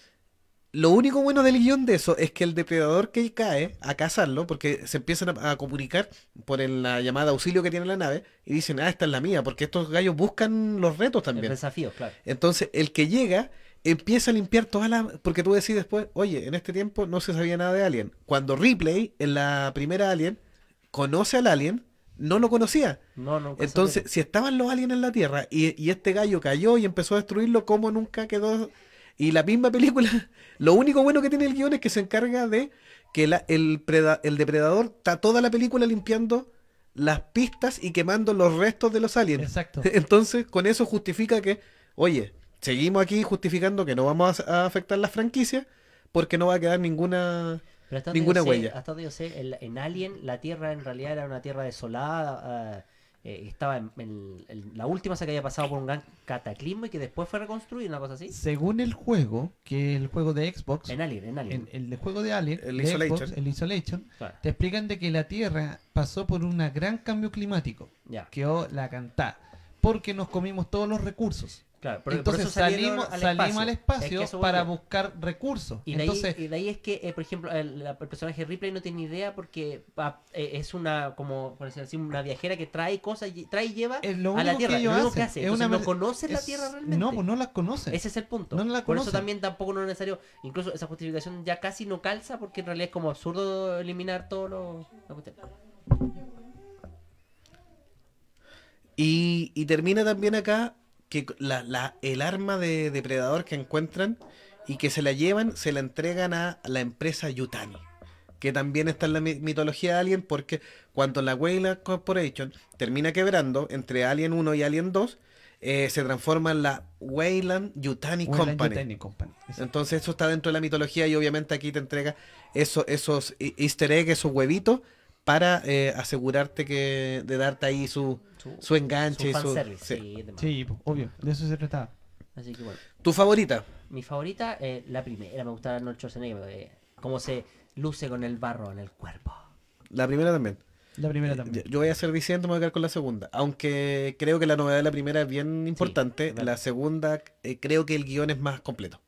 lo único bueno del guion de eso es que el depredador que cae a cazarlo, porque se empiezan a, a comunicar por el- la llamada auxilio que tiene la nave y dicen, ah, esta es la mía, porque estos gallos buscan los retos también. desafío, claro. Entonces, el que llega empieza a limpiar todas las... Porque tú decís después, oye, en este tiempo no se sabía nada de Alien. Cuando Ripley, en la primera Alien, conoce al Alien, no lo conocía. No, se Entonces, si estaban los aliens en la Tierra y, y este gallo cayó y empezó a destruirlo, ¿cómo nunca quedó? Y la misma película, [laughs] lo único bueno que tiene el guion es que se encarga de que la- el, preda- el depredador está toda la película limpiando las pistas y quemando los restos de los aliens. Exacto. [laughs] Entonces, con eso justifica que, oye, seguimos aquí justificando que no vamos a, a afectar las franquicias porque no va a quedar ninguna... Ninguna sé- huella. Hasta donde yo sé, en Alien la Tierra en realidad era una Tierra desolada. ah, eh, estaba en, en- en- la última se que había pasado por un gran cataclismo y que después fue reconstruida, una cosa así. Según el juego, que es el juego de Xbox, En Alien, en Alien. el, juego de Alien, El de Isolation. Xbox, el Isolation, Claro, te explican de que la Tierra pasó por un gran cambio climático. ya, Quedó la cantá. Porque nos comimos todos los recursos. Claro. Por- por Entonces salimos, salimos al espacio Es que eso para buscar recursos. Y de, Entonces, ahí, y de ahí es que, eh, por ejemplo, el, la- el personaje Ripley no tiene ni idea porque va- eh, es una, como, por decirlo así, una viajera que trae cosas, y- trae y lleva es lo a la Tierra. que ellos lo único hacen. que hace. Es Entonces, una no conoce la Tierra realmente. No, pues no las conocen. Ese es el punto. No la Por eso también tampoco no es necesario. Incluso esa justificación ya casi no calza porque en realidad es como absurdo eliminar todo lo. la. Y, y termina también acá que la, la- el arma de depredador que encuentran y que se la llevan, se la entregan a la empresa Yutani. Que también está en la mi- mitología de Alien, porque cuando la Weyland Corporation termina quebrando entre Alien 1 y Alien 2, eh, se transforma en la Weyland Yutani Weyland Company. Yutani Company. Exacto. Entonces eso está dentro de la mitología y obviamente aquí te entrega eso, esos e- easter eggs, esos huevitos, para eh, asegurarte que de darte ahí su, Su, su enganche. y su su- fanservice, sí. sí. Sí, obvio. De eso se trataba. Así que bueno. ¿Tu favorita? Mi favorita, eh, la primera, me gusta Arnold Schwarzenegger. eh, cómo se luce con el barro en el cuerpo. La primera también. La primera Yo, también. yo voy a ser diciendo, me voy a quedar con la segunda. Aunque creo que la novedad de la primera es bien importante, la segunda eh, creo que el guion es más completo.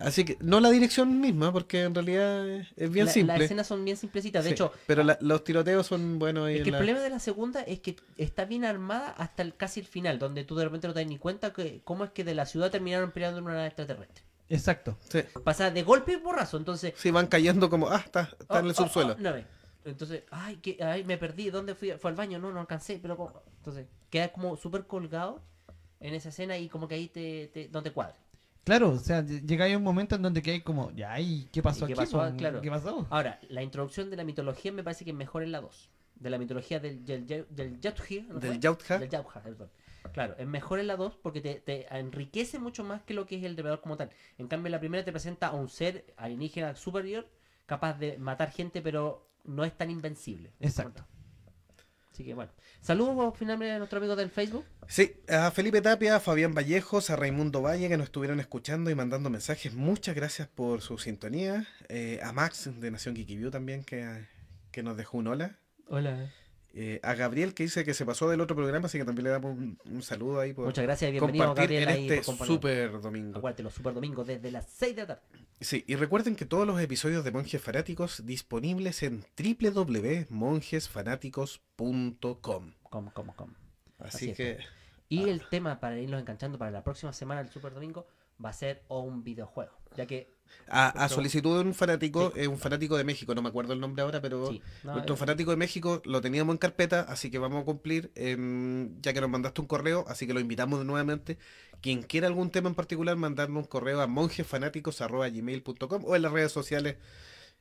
Así que no la dirección misma, porque en realidad es, bien La- simple. Las escenas son bien simplecitas. De Sí, hecho, pero la- los tiroteos son buenos. Es el la- problema de la segunda es que está bien armada hasta el, casi el final, donde tú de repente no te das ni cuenta que cómo es que de la ciudad terminaron peleando en una nave extraterrestre. Exacto. Sí, Pasa de golpe y borrazo, entonces... sí, van cayendo como, ah, está, está en el oh, oh, subsuelo. oh, nave. Entonces, ay, que, ay, me perdí, ¿dónde fui? Fue al baño, no, no alcancé, pero... ¿cómo? Entonces, queda como súper colgado en esa escena y como que ahí te, te, no te cuadra. Claro, o sea, ll- llega ahí un momento en donde que hay como, ya, ¿y qué pasó ¿Y qué aquí? pasó? Claro. ¿Qué pasó? Ahora, la introducción de la mitología me parece que es mejor en la 2. De la mitología del, del, del, del Yautja, ¿no Del? Yautja. Del Yautja, perdón. Claro, es mejor en la 2 porque te, te enriquece mucho más que lo que es el depredador como tal. En cambio, en la primera te presenta a un ser alienígena superior capaz de matar gente, pero no es tan invencible. Exacto. Así que bueno. Saludos finalmente a nuestro amigo del Facebook. Sí, a Felipe Tapia, a Fabián Vallejos, a Raimundo Valle que nos estuvieron escuchando y mandando mensajes. Muchas gracias por su sintonía. Eh, a Max de Nación Kikiview también que, que nos dejó un hola. Hola. Eh, a Gabriel que dice que se pasó del otro programa, así que también le damos un, un saludo ahí por Muchas gracias y bienvenido compartir Gabriel en este super domingo. Acuérdate, los super domingos desde las 6 de la tarde. Sí, y recuerden que todos los episodios de Monjes Fanáticos disponibles en www.monjesfanáticos.com. Así, Así es. que Y el tema para irnos enganchando para la próxima semana, el Super Domingo, va a ser o un videojuego. Ya que. A, a solicitud de un fanático, Sí. eh, un fanático de México, no me acuerdo el nombre ahora, pero Sí, no, nuestro eh, fanático de México lo teníamos en carpeta, así que vamos a cumplir, em, ya que nos mandaste un correo, así que lo invitamos nuevamente. Quien quiera algún tema en particular, mandarnos un correo a monjesfanáticos.gmail.com o en las redes sociales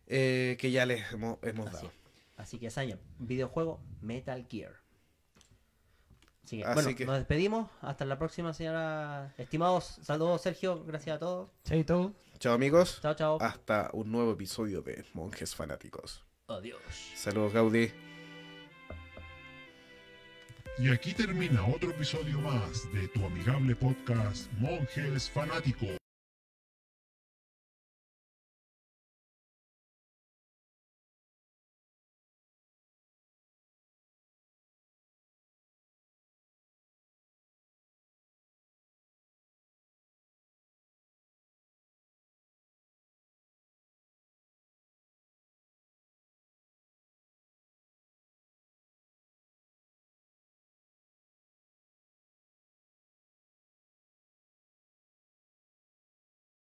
eh, que ya les hemos, hemos así, dado. así que Saña, videojuego Metal Gear. Así que, Así bueno, que- nos despedimos. Hasta la próxima, señora. Estimados, saludos, Sergio. Gracias a todos. Chaito. Chao amigos. Chao, chao. Hasta un nuevo episodio de Monjes Fanáticos. Adiós. Saludos Gaudí. Y aquí termina otro episodio más de tu amigable podcast Monjes Fanáticos.